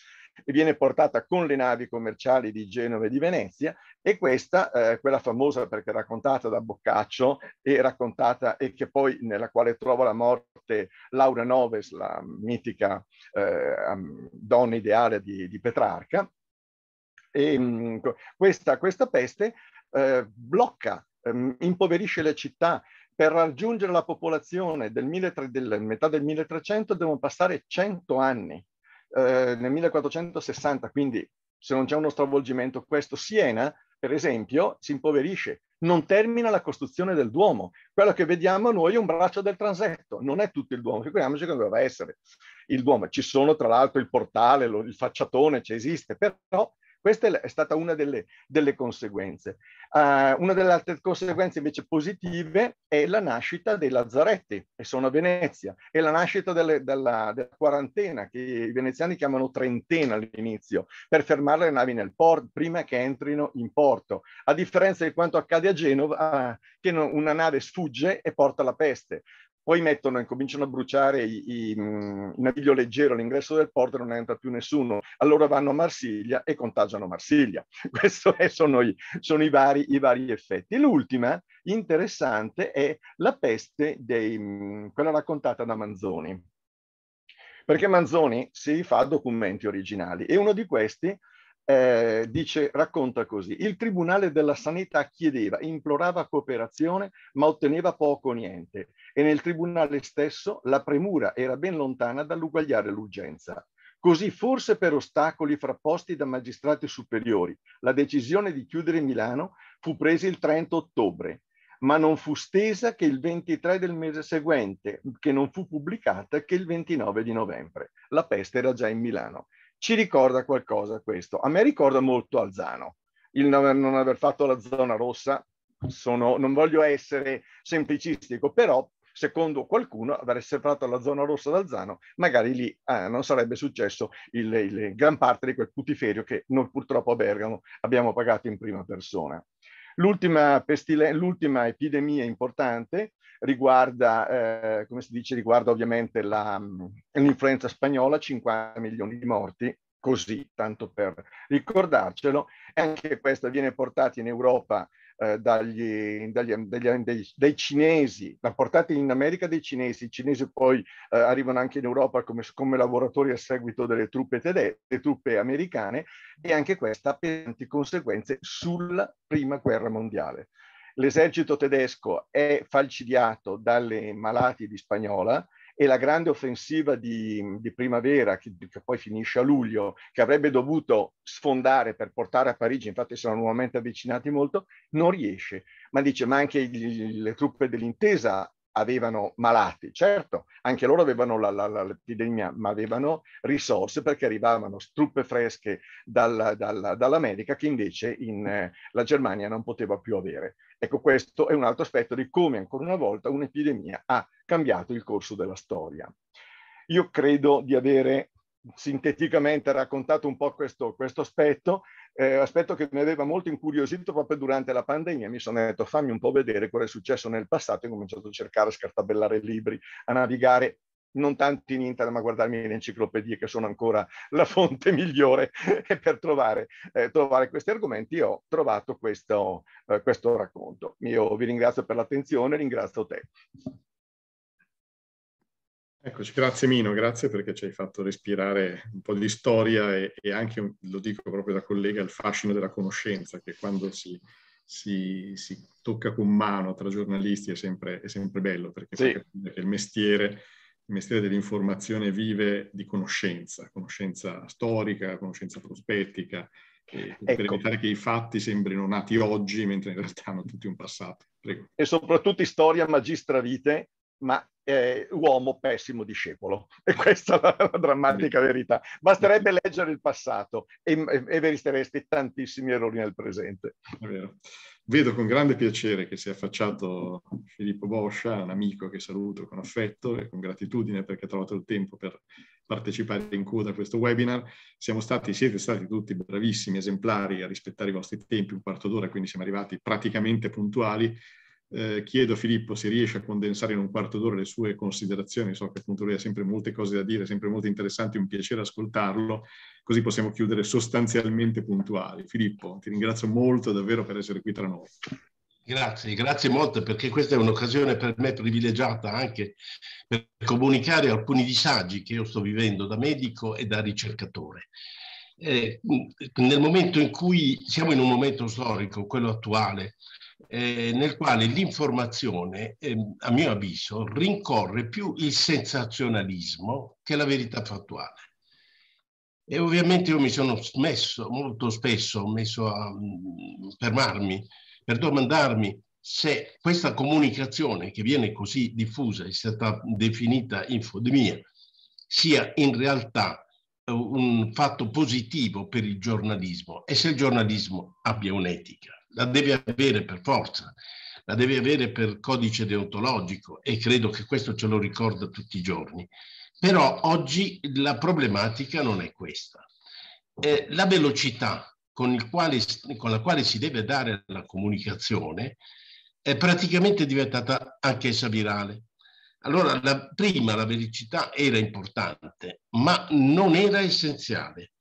e viene portata con le navi commerciali di Genova e di Venezia e questa, eh, quella famosa perché raccontata da Boccaccio e raccontata e che poi nella quale trova la morte Laura Noves, la mitica eh, donna ideale di, di Petrarca. E, mh, questa, questa, peste eh, blocca, ehm, impoverisce le città, per raggiungere la popolazione del, 1300, del metà del 1300 devono passare 100 anni eh, nel 1460, quindi se non c'è uno stravolgimento questo, Siena, per esempio, si impoverisce, non termina la costruzione del Duomo. Quello che vediamo noi è un braccio del transetto, non è tutto il Duomo, figuriamoci che doveva essere il Duomo. Ci sono tra l'altro il portale, il facciatone, ci esiste, però questa è stata una delle, delle conseguenze. Uh, una delle altre conseguenze invece positive è la nascita dei lazzaretti, che sono a Venezia, e la nascita delle, della, della, quarantena, che i veneziani chiamano trentena all'inizio, per fermare le navi nel porto, prima che entrino in porto. A differenza di quanto accade a Genova, uh, che una nave sfugge e porta la peste poi mettono cominciano a bruciare i, i, il naviglio leggero all'ingresso del porto e non entra più nessuno. Allora vanno a Marsiglia e contagiano Marsiglia. Questi sono, i, sono i, vari, i, vari, effetti. L'ultima interessante è la peste, dei, quella raccontata da Manzoni. Perché Manzoni si fa documenti originali e uno di questi eh, dice, racconta così, il Tribunale della Sanità chiedeva, implorava cooperazione, ma otteneva poco o niente e nel Tribunale stesso la premura era ben lontana dall'uguagliare l'urgenza. Così forse per ostacoli frapposti da magistrati superiori, la decisione di chiudere Milano fu presa il 30 ottobre, ma non fu stesa che il 23 del mese seguente, che non fu pubblicata che il 29 di novembre. La peste era già in Milano. Ci ricorda qualcosa questo? A me ricorda molto Alzano. Il non aver fatto la zona rossa, sono, non voglio essere semplicistico, però secondo qualcuno aver fatto la zona rossa d'Alzano, magari lì eh, non sarebbe successo il, il, gran parte di quel putiferio che noi purtroppo a Bergamo abbiamo pagato in prima persona. L'ultima, l'ultima epidemia importante riguarda, eh, come si dice, riguarda ovviamente la, l'influenza spagnola, 50 milioni di morti, così, tanto per ricordarcelo. E anche questa viene portata in Europa eh, dagli, dagli, dagli, dai, dai, cinesi, la portata in America dei cinesi, i cinesi poi eh, arrivano anche in Europa come, come, lavoratori a seguito delle truppe tedesche, le truppe americane, e anche questa ha pesanti conseguenze sulla prima guerra mondiale. L'esercito tedesco è falcidiato dalle malati di spagnola e la grande offensiva di, di primavera, che, che, poi finisce a luglio, che avrebbe dovuto sfondare per portare a Parigi, infatti sono nuovamente avvicinati molto, non riesce. Ma dice, ma anche gli, le truppe dell'intesa avevano malati, certo, anche loro avevano la, la, l'epidemia, ma avevano risorse perché arrivavano truppe fresche dal, dal, dall'America che invece in, eh, la Germania non poteva più avere. Ecco, questo è un altro aspetto di come ancora una volta un'epidemia ha cambiato il corso della storia. Io credo di avere sinteticamente raccontato un po' questo, questo aspetto, eh, aspetto che mi aveva molto incuriosito proprio durante la pandemia. Mi sono detto fammi un po' vedere cosa è successo nel passato e ho cominciato a cercare a scartabellare libri, a navigare non tanto in internet, ma guardarmi le enciclopedie che sono ancora la fonte migliore per trovare, eh, trovare questi argomenti. Ho trovato questo, eh, questo racconto. Io vi ringrazio per l'attenzione, ringrazio te. Eccoci, grazie Mino, grazie perché ci hai fatto respirare un po' di storia e, e anche, lo dico proprio da collega, il fascino della conoscenza, che quando si, si, si tocca con mano tra giornalisti è sempre, è sempre bello, perché sì. il mestiere, il mestiere dell'informazione vive di conoscenza, conoscenza storica, conoscenza prospettica, ecco. per evitare che i fatti sembrino nati oggi, mentre in realtà hanno tutti un passato. Prego. E soprattutto storia magistra vite, ma eh, uomo pessimo discepolo. E questa è la, la drammatica verità. Basterebbe leggere il passato e, e, e veristeresti tantissimi errori nel presente. Vedo con grande piacere che si è affacciato Filippo Boscia, un amico che saluto con affetto e con gratitudine perché ha trovato il tempo per partecipare in coda a questo webinar. Siamo stati, siete stati tutti bravissimi, esemplari a rispettare i vostri tempi, un quarto d'ora, quindi siamo arrivati praticamente puntuali eh, chiedo a Filippo se riesce a condensare in un quarto d'ora le sue considerazioni, so che appunto lui ha sempre molte cose da dire, sempre molto interessanti, un piacere ascoltarlo, così possiamo chiudere sostanzialmente puntuali. Filippo, ti ringrazio molto davvero per essere qui tra noi. Grazie, grazie molto perché questa è un'occasione per me privilegiata anche per comunicare alcuni disagi che io sto vivendo da medico e da ricercatore. Eh, nel momento in cui siamo in un momento storico, quello attuale, eh, nel quale l'informazione, eh, a mio avviso, rincorre più il sensazionalismo che la verità fattuale. E ovviamente io mi sono messo, molto spesso, messo a um, fermarmi per domandarmi se questa comunicazione che viene così diffusa, è stata definita infodemia, sia in realtà eh, un fatto positivo per il giornalismo e se il giornalismo abbia un'etica la deve avere per forza, la deve avere per codice deontologico e credo che questo ce lo ricorda tutti i giorni. Però oggi la problematica non è questa. Eh, la velocità con, quale, con la quale si deve dare la comunicazione è praticamente diventata anch'essa virale. Allora, la, prima la velocità era importante, ma non era essenziale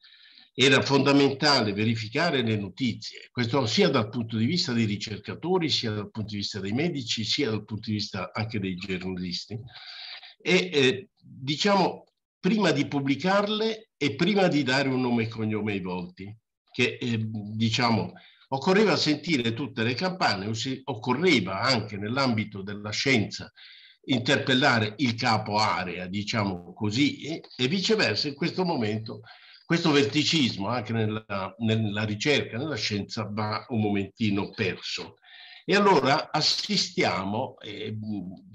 era fondamentale verificare le notizie, questo sia dal punto di vista dei ricercatori, sia dal punto di vista dei medici, sia dal punto di vista anche dei giornalisti. E eh, diciamo, prima di pubblicarle e prima di dare un nome e cognome ai volti, che eh, diciamo, occorreva sentire tutte le campane, occorreva anche nell'ambito della scienza interpellare il capo area, diciamo così, e, e viceversa in questo momento questo verticismo anche nella, nella ricerca, nella scienza, va un momentino perso. E allora assistiamo, e,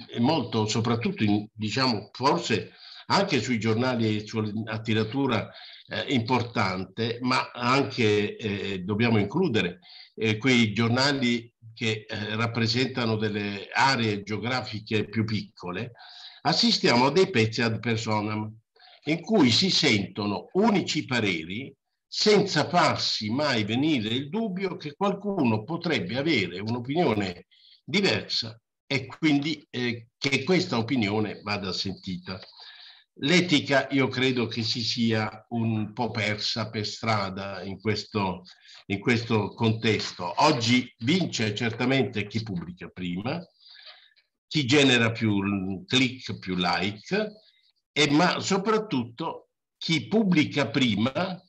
e molto, soprattutto, in, diciamo, forse anche sui giornali e sulla tiratura eh, importante, ma anche eh, dobbiamo includere eh, quei giornali che eh, rappresentano delle aree geografiche più piccole, assistiamo a dei pezzi ad personam in cui si sentono unici pareri senza farsi mai venire il dubbio che qualcuno potrebbe avere un'opinione diversa e quindi eh, che questa opinione vada sentita. L'etica io credo che si sia un po' persa per strada in questo, in questo contesto. Oggi vince certamente chi pubblica prima, chi genera più click, più like, e, ma soprattutto chi pubblica prima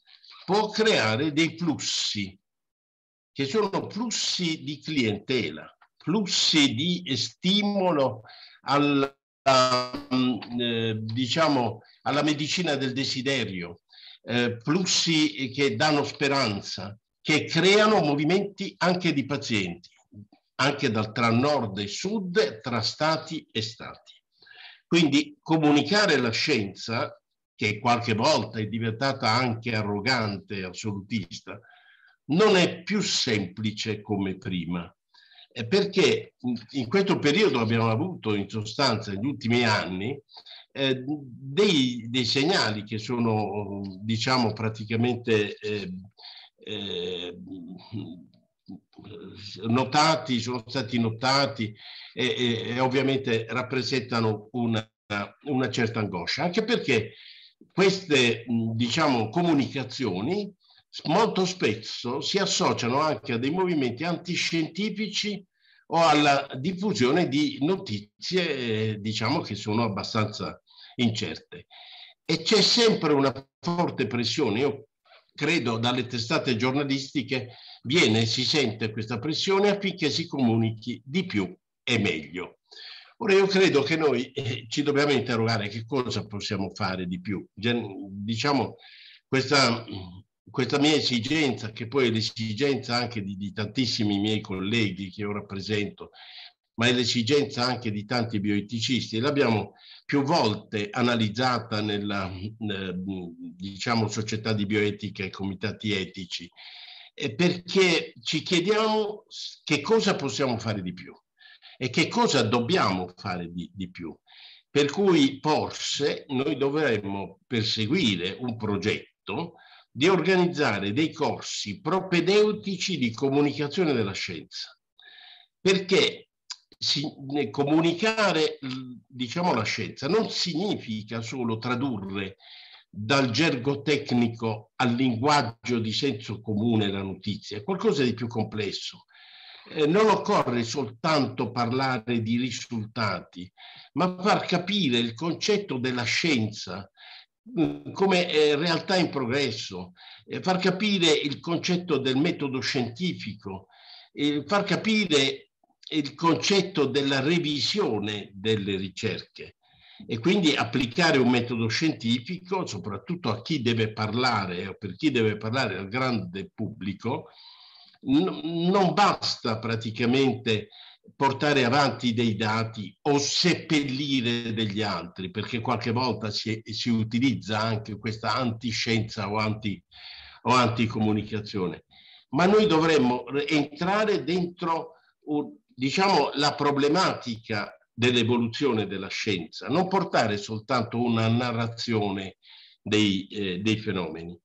può creare dei flussi, che sono flussi di clientela, flussi di stimolo alla, eh, diciamo, alla medicina del desiderio, eh, flussi che danno speranza, che creano movimenti anche di pazienti, anche dal, tra nord e sud, tra stati e stati. Quindi comunicare la scienza, che qualche volta è diventata anche arrogante e assolutista, non è più semplice come prima. Perché in questo periodo abbiamo avuto in sostanza negli ultimi anni eh, dei, dei, segnali che sono diciamo praticamente eh, eh, notati, sono stati notati e, e, e ovviamente rappresentano una, una certa angoscia, anche perché queste diciamo, comunicazioni molto spesso si associano anche a dei movimenti antiscientifici o alla diffusione di notizie, diciamo, che sono abbastanza incerte. E c'è sempre una forte pressione. Io credo dalle testate giornalistiche viene e si sente questa pressione affinché si comunichi di più e meglio. Ora io credo che noi eh, ci dobbiamo interrogare che cosa possiamo fare di più. Diciamo, questa, questa mia esigenza, che poi è l'esigenza anche di, di tantissimi miei colleghi che io rappresento, ma è l'esigenza anche di tanti bioeticisti. L'abbiamo più volte analizzata nella diciamo, società di bioetica e comitati etici, perché ci chiediamo che cosa possiamo fare di più e che cosa dobbiamo fare di, di più. Per cui forse noi dovremmo perseguire un progetto di organizzare dei corsi propedeutici di comunicazione della scienza, perché comunicare diciamo, la scienza non significa solo tradurre dal gergo tecnico al linguaggio di senso comune la notizia, è qualcosa di più complesso. Eh, non occorre soltanto parlare di risultati, ma far capire il concetto della scienza mm, come eh, realtà in progresso, eh, far capire il concetto del metodo scientifico, eh, far capire il concetto della revisione delle ricerche e quindi applicare un metodo scientifico, soprattutto a chi deve parlare o per chi deve parlare al grande pubblico, non basta praticamente portare avanti dei dati o seppellire degli altri, perché qualche volta si, si utilizza anche questa antiscienza o, anti, o anticomunicazione. Ma noi dovremmo entrare dentro diciamo, la problematica dell'evoluzione della scienza, non portare soltanto una narrazione dei, eh, dei fenomeni.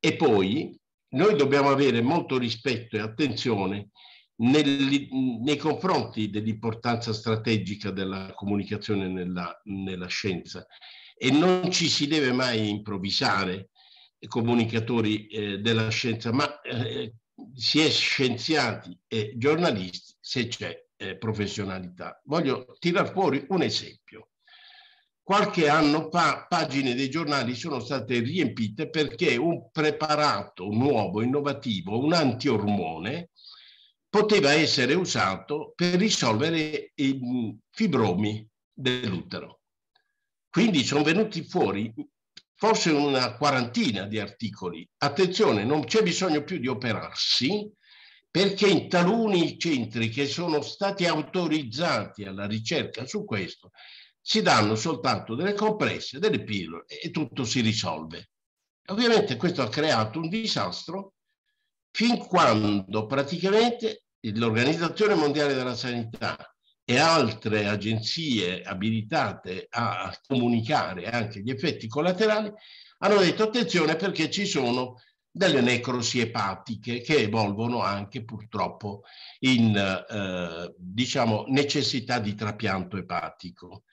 E poi noi dobbiamo avere molto rispetto e attenzione nel, nei confronti dell'importanza strategica della comunicazione nella, nella, scienza e non ci si deve mai improvvisare comunicatori eh, della scienza, ma eh, si è scienziati e giornalisti se c'è eh, professionalità. Voglio tirar fuori un esempio. Qualche anno fa pagine dei giornali sono state riempite perché un preparato nuovo, innovativo, un antiormone, poteva essere usato per risolvere i fibromi dell'utero. Quindi sono venuti fuori forse una quarantina di articoli. Attenzione, non c'è bisogno più di operarsi perché in taluni centri che sono stati autorizzati alla ricerca su questo si danno soltanto delle compresse, delle pillole e tutto si risolve. Ovviamente questo ha creato un disastro fin quando praticamente l'Organizzazione Mondiale della Sanità e altre agenzie abilitate a comunicare anche gli effetti collaterali, hanno detto attenzione perché ci sono delle necrosi epatiche che evolvono anche purtroppo in eh, diciamo, necessità di trapianto epatico.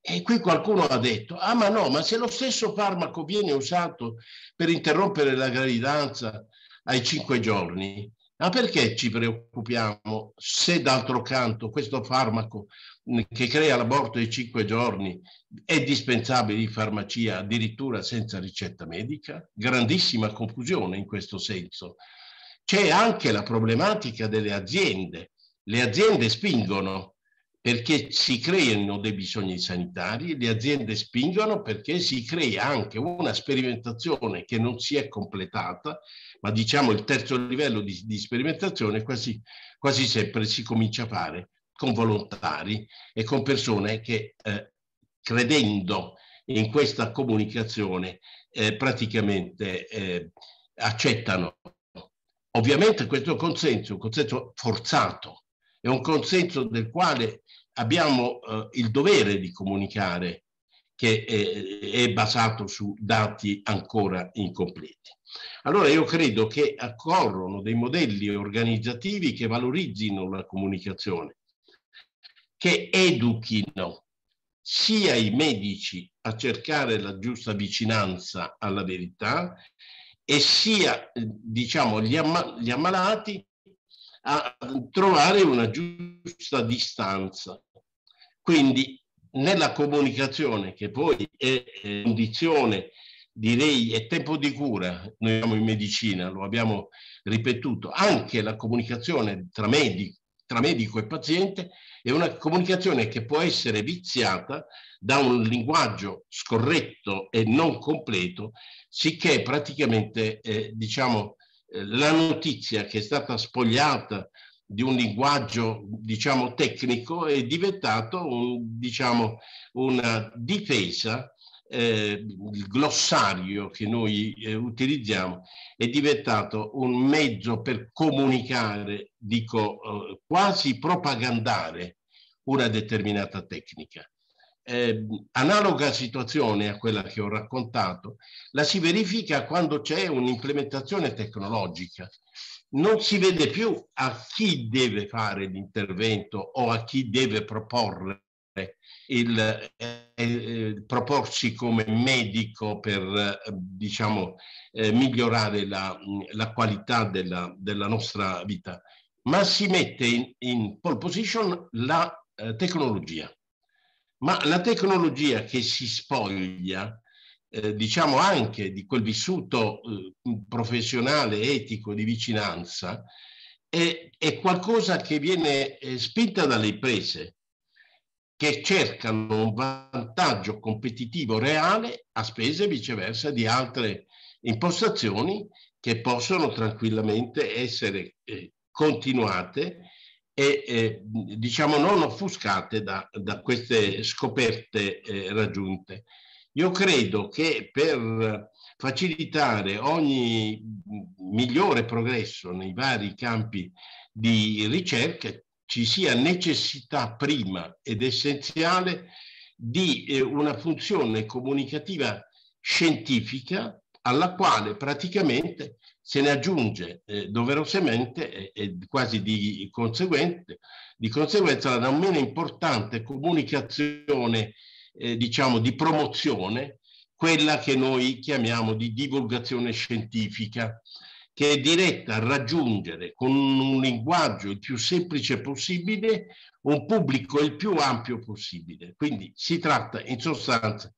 E qui qualcuno ha detto, ah ma no, ma se lo stesso farmaco viene usato per interrompere la gravidanza ai cinque giorni, ma perché ci preoccupiamo se d'altro canto questo farmaco che crea l'aborto ai cinque giorni è dispensabile in farmacia addirittura senza ricetta medica? Grandissima confusione in questo senso. C'è anche la problematica delle aziende. Le aziende spingono perché si creino dei bisogni sanitari, le aziende spingono perché si crea anche una sperimentazione che non si è completata, ma diciamo il terzo livello di, di sperimentazione quasi, quasi, sempre si comincia a fare con volontari e con persone che eh, credendo in questa comunicazione eh, praticamente eh, accettano. Ovviamente questo consenso è un consenso forzato, è un consenso del quale abbiamo eh, il dovere di comunicare che è, è basato su dati ancora incompleti. Allora io credo che occorrono dei modelli organizzativi che valorizzino la comunicazione, che educhino sia i medici a cercare la giusta vicinanza alla verità e sia diciamo gli, amma gli ammalati a trovare una giusta distanza quindi nella comunicazione, che poi è condizione, direi, è tempo di cura, noi siamo in medicina, lo abbiamo ripetuto, anche la comunicazione tra medico, tra medico e paziente è una comunicazione che può essere viziata da un linguaggio scorretto e non completo, sicché praticamente, eh, diciamo, eh, la notizia che è stata spogliata di un linguaggio, diciamo, tecnico è diventato un, diciamo, una difesa eh, il glossario che noi eh, utilizziamo è diventato un mezzo per comunicare, dico eh, quasi propagandare una determinata tecnica. Eh, analoga situazione a quella che ho raccontato la si verifica quando c'è un'implementazione tecnologica. Non si vede più a chi deve fare l'intervento o a chi deve proporre il eh, eh, proporsi come medico per eh, diciamo, eh, migliorare la, la qualità della, della, nostra vita, ma si mette in, in pole position la eh, tecnologia. Ma la tecnologia che si spoglia, eh, diciamo anche di quel vissuto professionale, etico, di vicinanza, è, è qualcosa che viene spinta dalle imprese che cercano un vantaggio competitivo reale a spese viceversa di altre impostazioni che possono tranquillamente essere eh, continuate e eh, diciamo non offuscate da, da queste scoperte eh, raggiunte. Io credo che per facilitare ogni migliore progresso nei vari campi di ricerca ci sia necessità prima ed essenziale di eh, una funzione comunicativa scientifica alla quale praticamente se ne aggiunge eh, doverosamente e, quasi di, di conseguenza la non meno importante comunicazione, eh, diciamo, di promozione, quella che noi chiamiamo di divulgazione scientifica, che è diretta a raggiungere con un linguaggio il più semplice possibile un pubblico il più ampio possibile. Quindi si tratta in sostanza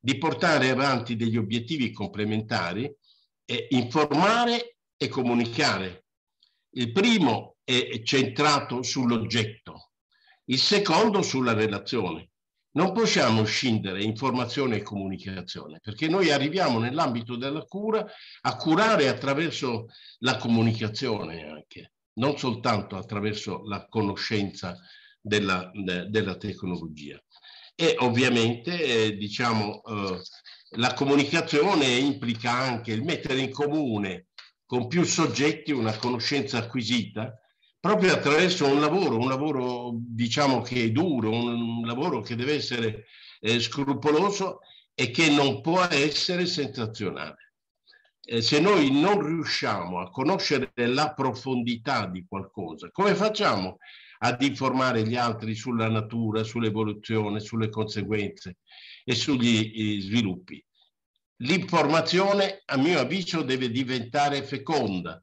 di portare avanti degli obiettivi complementari, e informare e comunicare. Il primo è centrato sull'oggetto, il secondo sulla relazione non possiamo scindere informazione e comunicazione, perché noi arriviamo nell'ambito della cura a curare attraverso la comunicazione anche, non soltanto attraverso la conoscenza della, della tecnologia. E ovviamente, eh, diciamo, eh, la comunicazione implica anche il mettere in comune con più soggetti una conoscenza acquisita proprio attraverso un lavoro, un lavoro diciamo che è duro, un lavoro che deve essere eh, scrupoloso e che non può essere sensazionale. Eh, se noi non riusciamo a conoscere la profondità di qualcosa, come facciamo ad informare gli altri sulla natura, sull'evoluzione, sulle conseguenze e sugli sviluppi? L'informazione, a mio avviso, deve diventare feconda,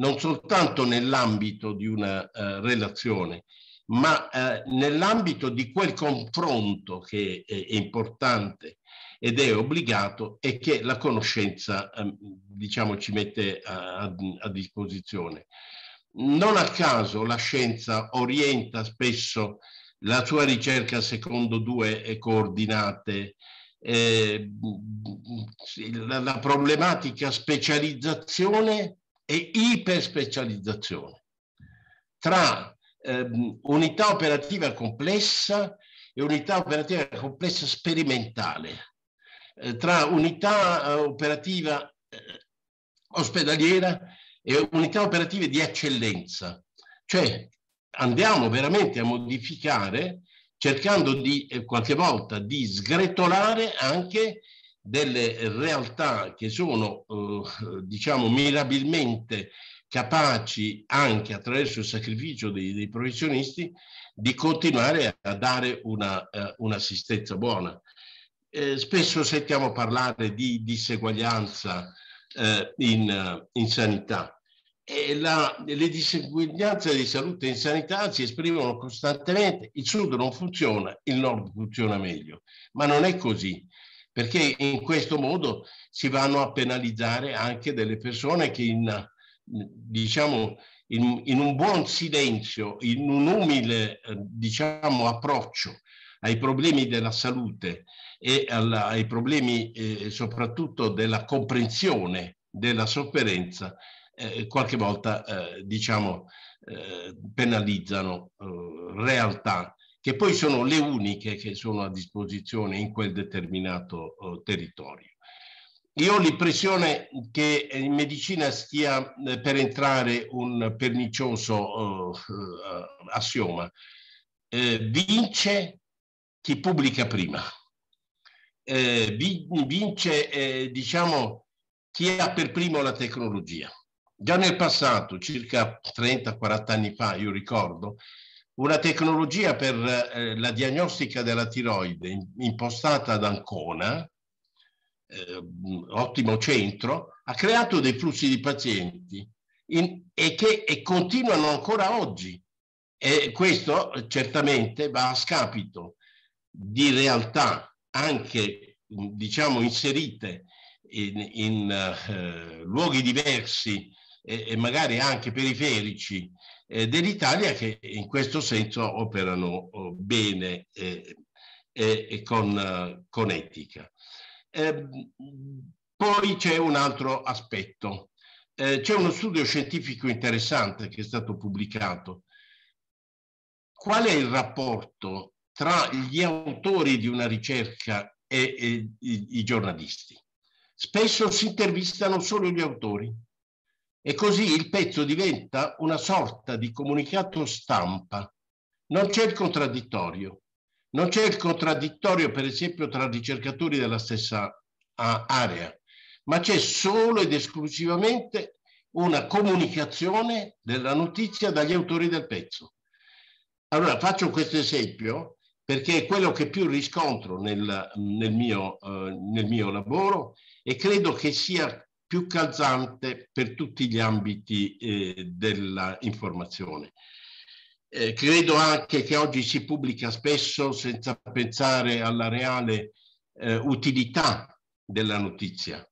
non soltanto nell'ambito di una uh, relazione, ma uh, nell'ambito di quel confronto che è, è, importante ed è obbligato e che la conoscenza, um, diciamo, ci mette a, a, disposizione. Non a caso la scienza orienta spesso la sua ricerca secondo due coordinate eh, la, la, problematica specializzazione e iperspecializzazione tra ehm, unità operativa complessa e unità operativa complessa sperimentale, eh, tra unità eh, operativa eh, ospedaliera e unità operative di eccellenza. Cioè andiamo veramente a modificare cercando di eh, qualche volta di sgretolare anche delle realtà che sono, eh, diciamo, mirabilmente capaci anche attraverso il sacrificio dei, dei professionisti di continuare a dare una, uh, un'assistenza buona. Eh, spesso sentiamo parlare di diseguaglianza eh, in, in, sanità. e la, le diseguaglianze di salute in sanità si esprimono costantemente. Il sud non funziona, il nord funziona meglio, ma non è così, perché in questo modo si vanno a penalizzare anche delle persone che in, diciamo, in, in un buon silenzio, in un umile diciamo, approccio ai problemi della salute e alla, ai problemi eh, soprattutto della comprensione della sofferenza, eh, qualche volta eh, diciamo eh, penalizzano eh, realtà che poi sono le uniche che sono a disposizione in quel determinato eh, territorio. Io ho l'impressione che in medicina stia per entrare un pernicioso assioma. vince chi pubblica prima. vince, diciamo, chi ha per primo la tecnologia. Già nel passato, circa 30-40 anni fa, io ricordo, una tecnologia per eh, la diagnostica della tiroide impostata ad Ancona, eh, ottimo centro, ha creato dei flussi di pazienti in, e che e continuano ancora oggi. E questo certamente va a scapito di realtà anche diciamo inserite in, in uh, luoghi diversi e, e magari anche periferici eh, dell'Italia che in questo senso operano oh, bene e, e con, con, etica. Eh, poi c'è un altro aspetto. Eh, c'è uno studio scientifico interessante che è stato pubblicato. Qual è il rapporto tra gli autori di una ricerca e, e i, i giornalisti? Spesso si intervistano solo gli autori e così il pezzo diventa una sorta di comunicato stampa. Non c'è il contraddittorio. Non c'è il contraddittorio, per esempio, tra ricercatori della stessa area, ma c'è solo ed esclusivamente una comunicazione della notizia dagli autori del pezzo. Allora faccio questo esempio perché è quello che più riscontro nel, nel, mio, eh, nel mio lavoro e credo che sia più calzante per tutti gli ambiti eh, dell'informazione. Eh, credo anche che oggi si pubblica spesso senza pensare alla reale eh, utilità della notizia.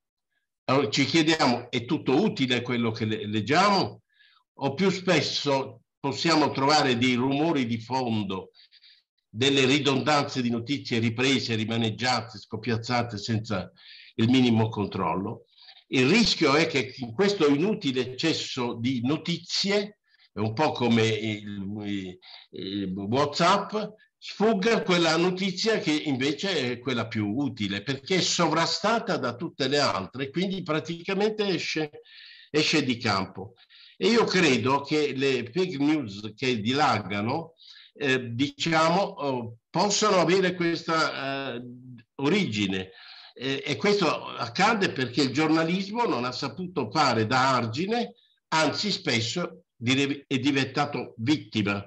Allora, ci chiediamo, è tutto utile quello che leggiamo? O più spesso possiamo trovare dei rumori di fondo, delle ridondanze di notizie riprese, rimaneggiate, scopiazzate senza il minimo controllo? Il rischio è che in questo inutile eccesso di notizie, un po' come il, il WhatsApp, sfugga quella notizia che invece è quella più utile, perché è sovrastata da tutte le altre, quindi praticamente esce, esce di campo. E io credo che le fake news che dilagano, eh, diciamo, oh, possano avere questa eh, origine eh, e questo accade perché il giornalismo non ha saputo fare da argine, anzi spesso è diventato vittima.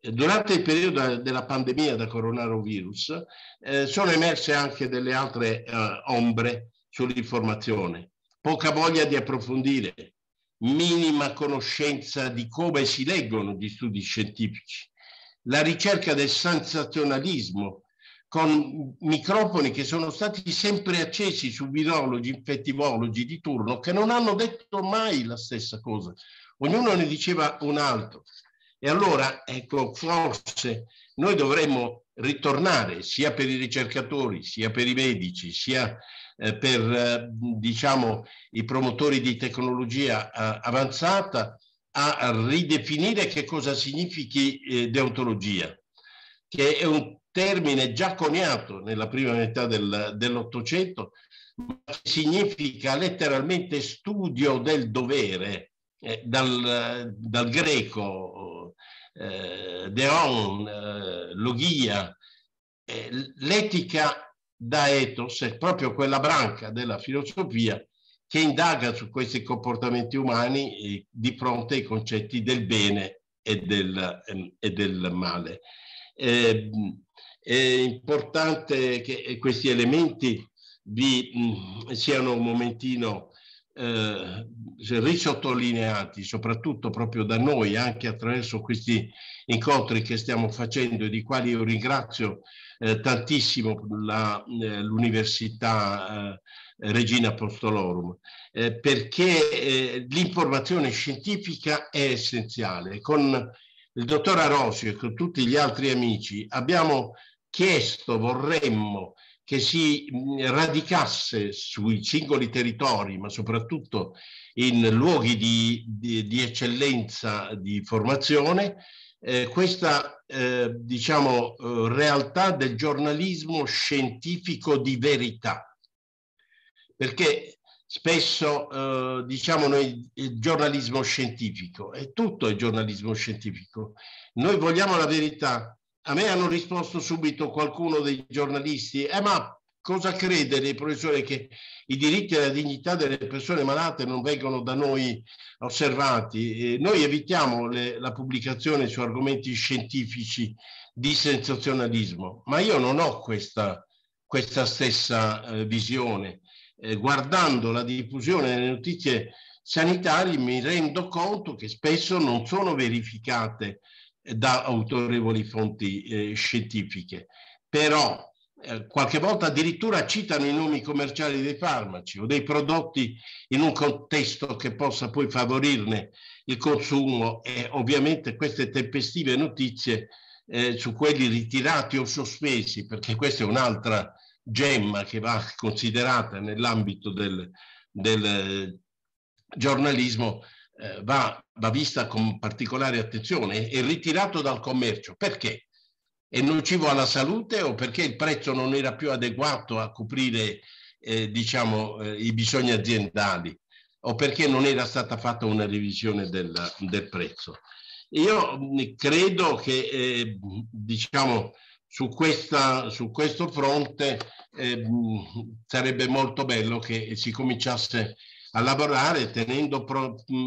Durante il periodo della pandemia da coronavirus eh, sono emerse anche delle altre eh, ombre sull'informazione. Poca voglia di approfondire, minima conoscenza di come si leggono gli studi scientifici, la ricerca del sensazionalismo con microfoni che sono stati sempre accesi su virologi, infettivologi di turno, che non hanno detto mai la stessa cosa. Ognuno ne diceva un altro. E allora, ecco, forse noi dovremmo ritornare sia per i ricercatori, sia per i medici, sia eh, per, eh, diciamo, i promotori di tecnologia eh, avanzata a ridefinire che cosa significhi eh, deontologia, che è un termine già coniato nella prima metà del, dell'Ottocento, significa letteralmente studio del dovere, eh, dal, dal, greco eh, deon, eh, logia. Eh, l'etica da ethos è proprio quella branca della filosofia che indaga su questi comportamenti umani eh, di fronte ai concetti del bene e del, ehm, e del male. Eh, è importante che questi elementi vi, mh, siano un momentino eh, risottolineati, soprattutto proprio da noi, anche attraverso questi incontri che stiamo facendo e di quali io ringrazio eh, tantissimo eh, l'Università eh, Regina Apostolorum, eh, perché eh, l'informazione scientifica è essenziale. Con il dottor Arosio e con tutti gli altri amici abbiamo chiesto, vorremmo che si radicasse sui singoli territori, ma soprattutto in luoghi di, di, di eccellenza di formazione, eh, questa eh, diciamo, eh, realtà del giornalismo scientifico di verità. Perché spesso eh, diciamo noi il giornalismo scientifico, è tutto il giornalismo scientifico. Noi vogliamo la verità, a me hanno risposto subito qualcuno dei giornalisti, eh, ma cosa crede dei professori che i diritti e la dignità delle persone malate non vengono da noi osservati? E noi evitiamo le, la pubblicazione su argomenti scientifici di sensazionalismo, ma io non ho questa, questa stessa eh, visione. Eh, guardando la diffusione delle notizie sanitarie mi rendo conto che spesso non sono verificate da autorevoli fonti eh, scientifiche. Però eh, qualche volta addirittura citano i nomi commerciali dei farmaci o dei prodotti in un contesto che possa poi favorirne il consumo e ovviamente queste tempestive notizie eh, su quelli ritirati o sospesi, perché questa è un'altra gemma che va considerata nell'ambito del, del eh, giornalismo, eh, va, va vista con particolare attenzione, è ritirato dal commercio. Perché? È nocivo alla salute o perché il prezzo non era più adeguato a coprire eh, diciamo, eh, i bisogni aziendali o perché non era stata fatta una revisione del, del prezzo. Io credo che eh, diciamo, su, questa, su, questo fronte eh, sarebbe molto bello che si cominciasse a lavorare tenendo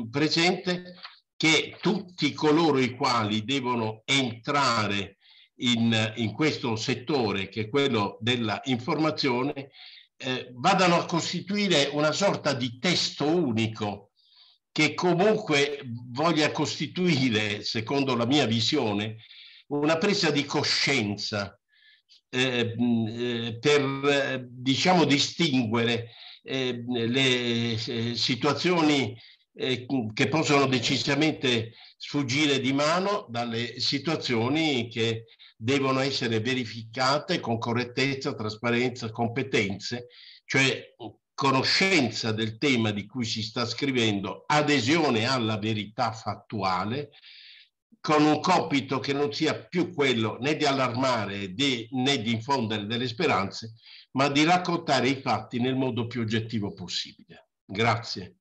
presente che tutti coloro i quali devono entrare in, in questo settore, che è quello della informazione, eh, vadano a costituire una sorta di testo unico che comunque voglia costituire, secondo la mia visione, una presa di coscienza eh, eh per, diciamo, distinguere eh, le eh, situazioni eh, che possono decisamente sfuggire di mano dalle situazioni che devono essere verificate con correttezza, trasparenza, competenze, cioè conoscenza del tema di cui si sta scrivendo, adesione alla verità fattuale, con un compito che non sia più quello né di allarmare né di infondere delle speranze, ma di raccontare i fatti nel modo più oggettivo possibile. Grazie.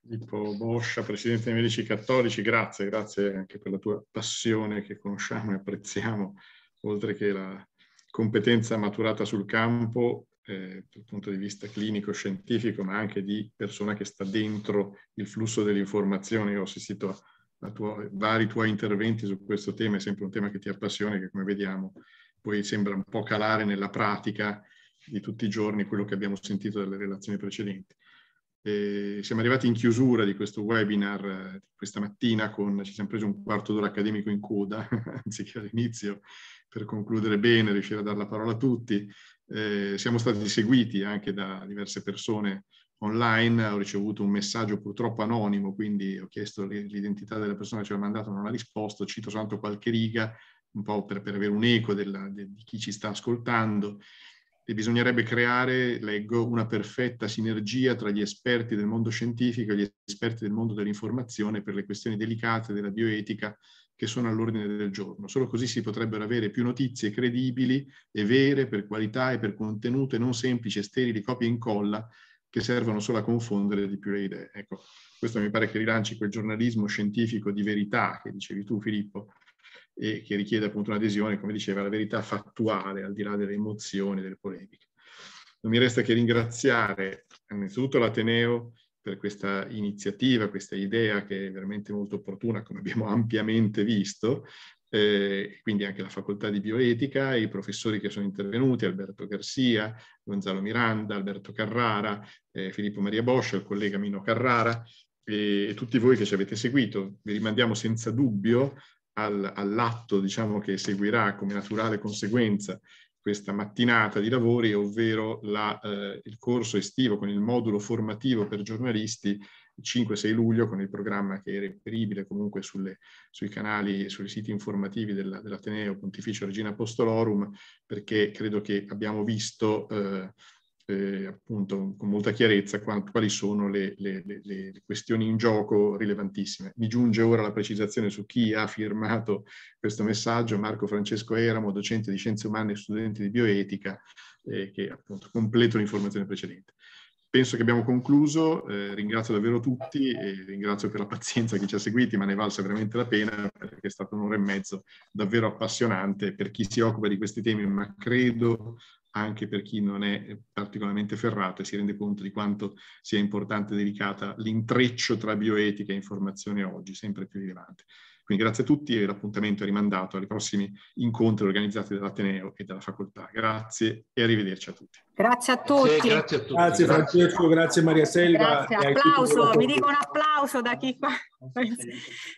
Filippo Boscia, Presidente dei Medici Cattolici, grazie, grazie anche per la tua passione che conosciamo e apprezziamo, oltre che la competenza maturata sul campo eh, dal punto di vista clinico-scientifico, ma anche di persona che sta dentro il flusso delle informazioni. Ho assistito a, a vari tuoi interventi su questo tema, è sempre un tema che ti appassiona, che come vediamo poi sembra un po' calare nella pratica di tutti i giorni quello che abbiamo sentito dalle relazioni precedenti. E siamo arrivati in chiusura di questo webinar eh, questa mattina con, ci siamo presi un quarto d'ora accademico in coda, anziché all'inizio, per concludere bene, riuscire a dare la parola a tutti. Eh, siamo stati seguiti anche da diverse persone online, ho ricevuto un messaggio purtroppo anonimo, quindi ho chiesto l'identità della persona che ci ha mandato, non ha risposto, cito soltanto qualche riga, un po' per, per avere un eco della, de, di chi ci sta ascoltando e bisognerebbe creare, leggo, una perfetta sinergia tra gli esperti del mondo scientifico e gli esperti del mondo dell'informazione per le questioni delicate della bioetica che sono all'ordine del giorno. Solo così si potrebbero avere più notizie credibili e vere per qualità e per contenuto e non semplici e sterili copie e incolla che servono solo a confondere di più le idee. Ecco, questo mi pare che rilanci quel giornalismo scientifico di verità che dicevi tu Filippo, e che richiede appunto un'adesione, come diceva, alla verità fattuale, al di là delle emozioni, delle polemiche. Non mi resta che ringraziare innanzitutto l'Ateneo per questa iniziativa, questa idea che è veramente molto opportuna, come abbiamo ampiamente visto, eh, quindi anche la facoltà di bioetica, i professori che sono intervenuti, Alberto Garcia, Gonzalo Miranda, Alberto Carrara, eh, Filippo Maria Bosch, il collega Mino Carrara e, e, tutti voi che ci avete seguito. Vi rimandiamo senza dubbio al, all'atto diciamo, che seguirà come naturale conseguenza questa mattinata di lavori, ovvero la, eh, il corso estivo con il modulo formativo per giornalisti 5-6 luglio con il programma che è reperibile comunque sulle, sui canali, sui siti informativi della, dell'Ateneo Pontificio Regina Apostolorum, perché credo che abbiamo visto eh, eh, appunto con molta chiarezza quali sono le, le, le, le, questioni in gioco rilevantissime. Mi giunge ora la precisazione su chi ha firmato questo messaggio, Marco Francesco Eramo, docente di scienze umane e studente di bioetica, eh, che appunto completo l'informazione precedente. Penso che abbiamo concluso, eh, ringrazio davvero tutti e ringrazio per la pazienza che ci ha seguiti, ma ne valsa veramente la pena perché è stata un'ora e mezzo davvero appassionante. Per chi si occupa di questi temi, ma credo anche per chi non è particolarmente ferrato e si rende conto di quanto sia importante e delicata l'intreccio tra bioetica e informazione oggi, sempre più rilevante. Quindi grazie a tutti e l'appuntamento è rimandato ai prossimi incontri organizzati dall'Ateneo e dalla facoltà. Grazie e arrivederci a tutti. Grazie a tutti. Grazie, grazie, a tutti. grazie Francesco, grazie Maria Selva. Grazie, applauso, mi dico un applauso da chi qua.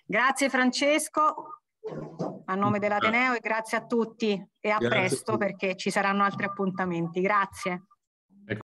grazie Francesco a nome dell'Ateneo e grazie a tutti e a grazie presto perché ci saranno altri appuntamenti. Grazie.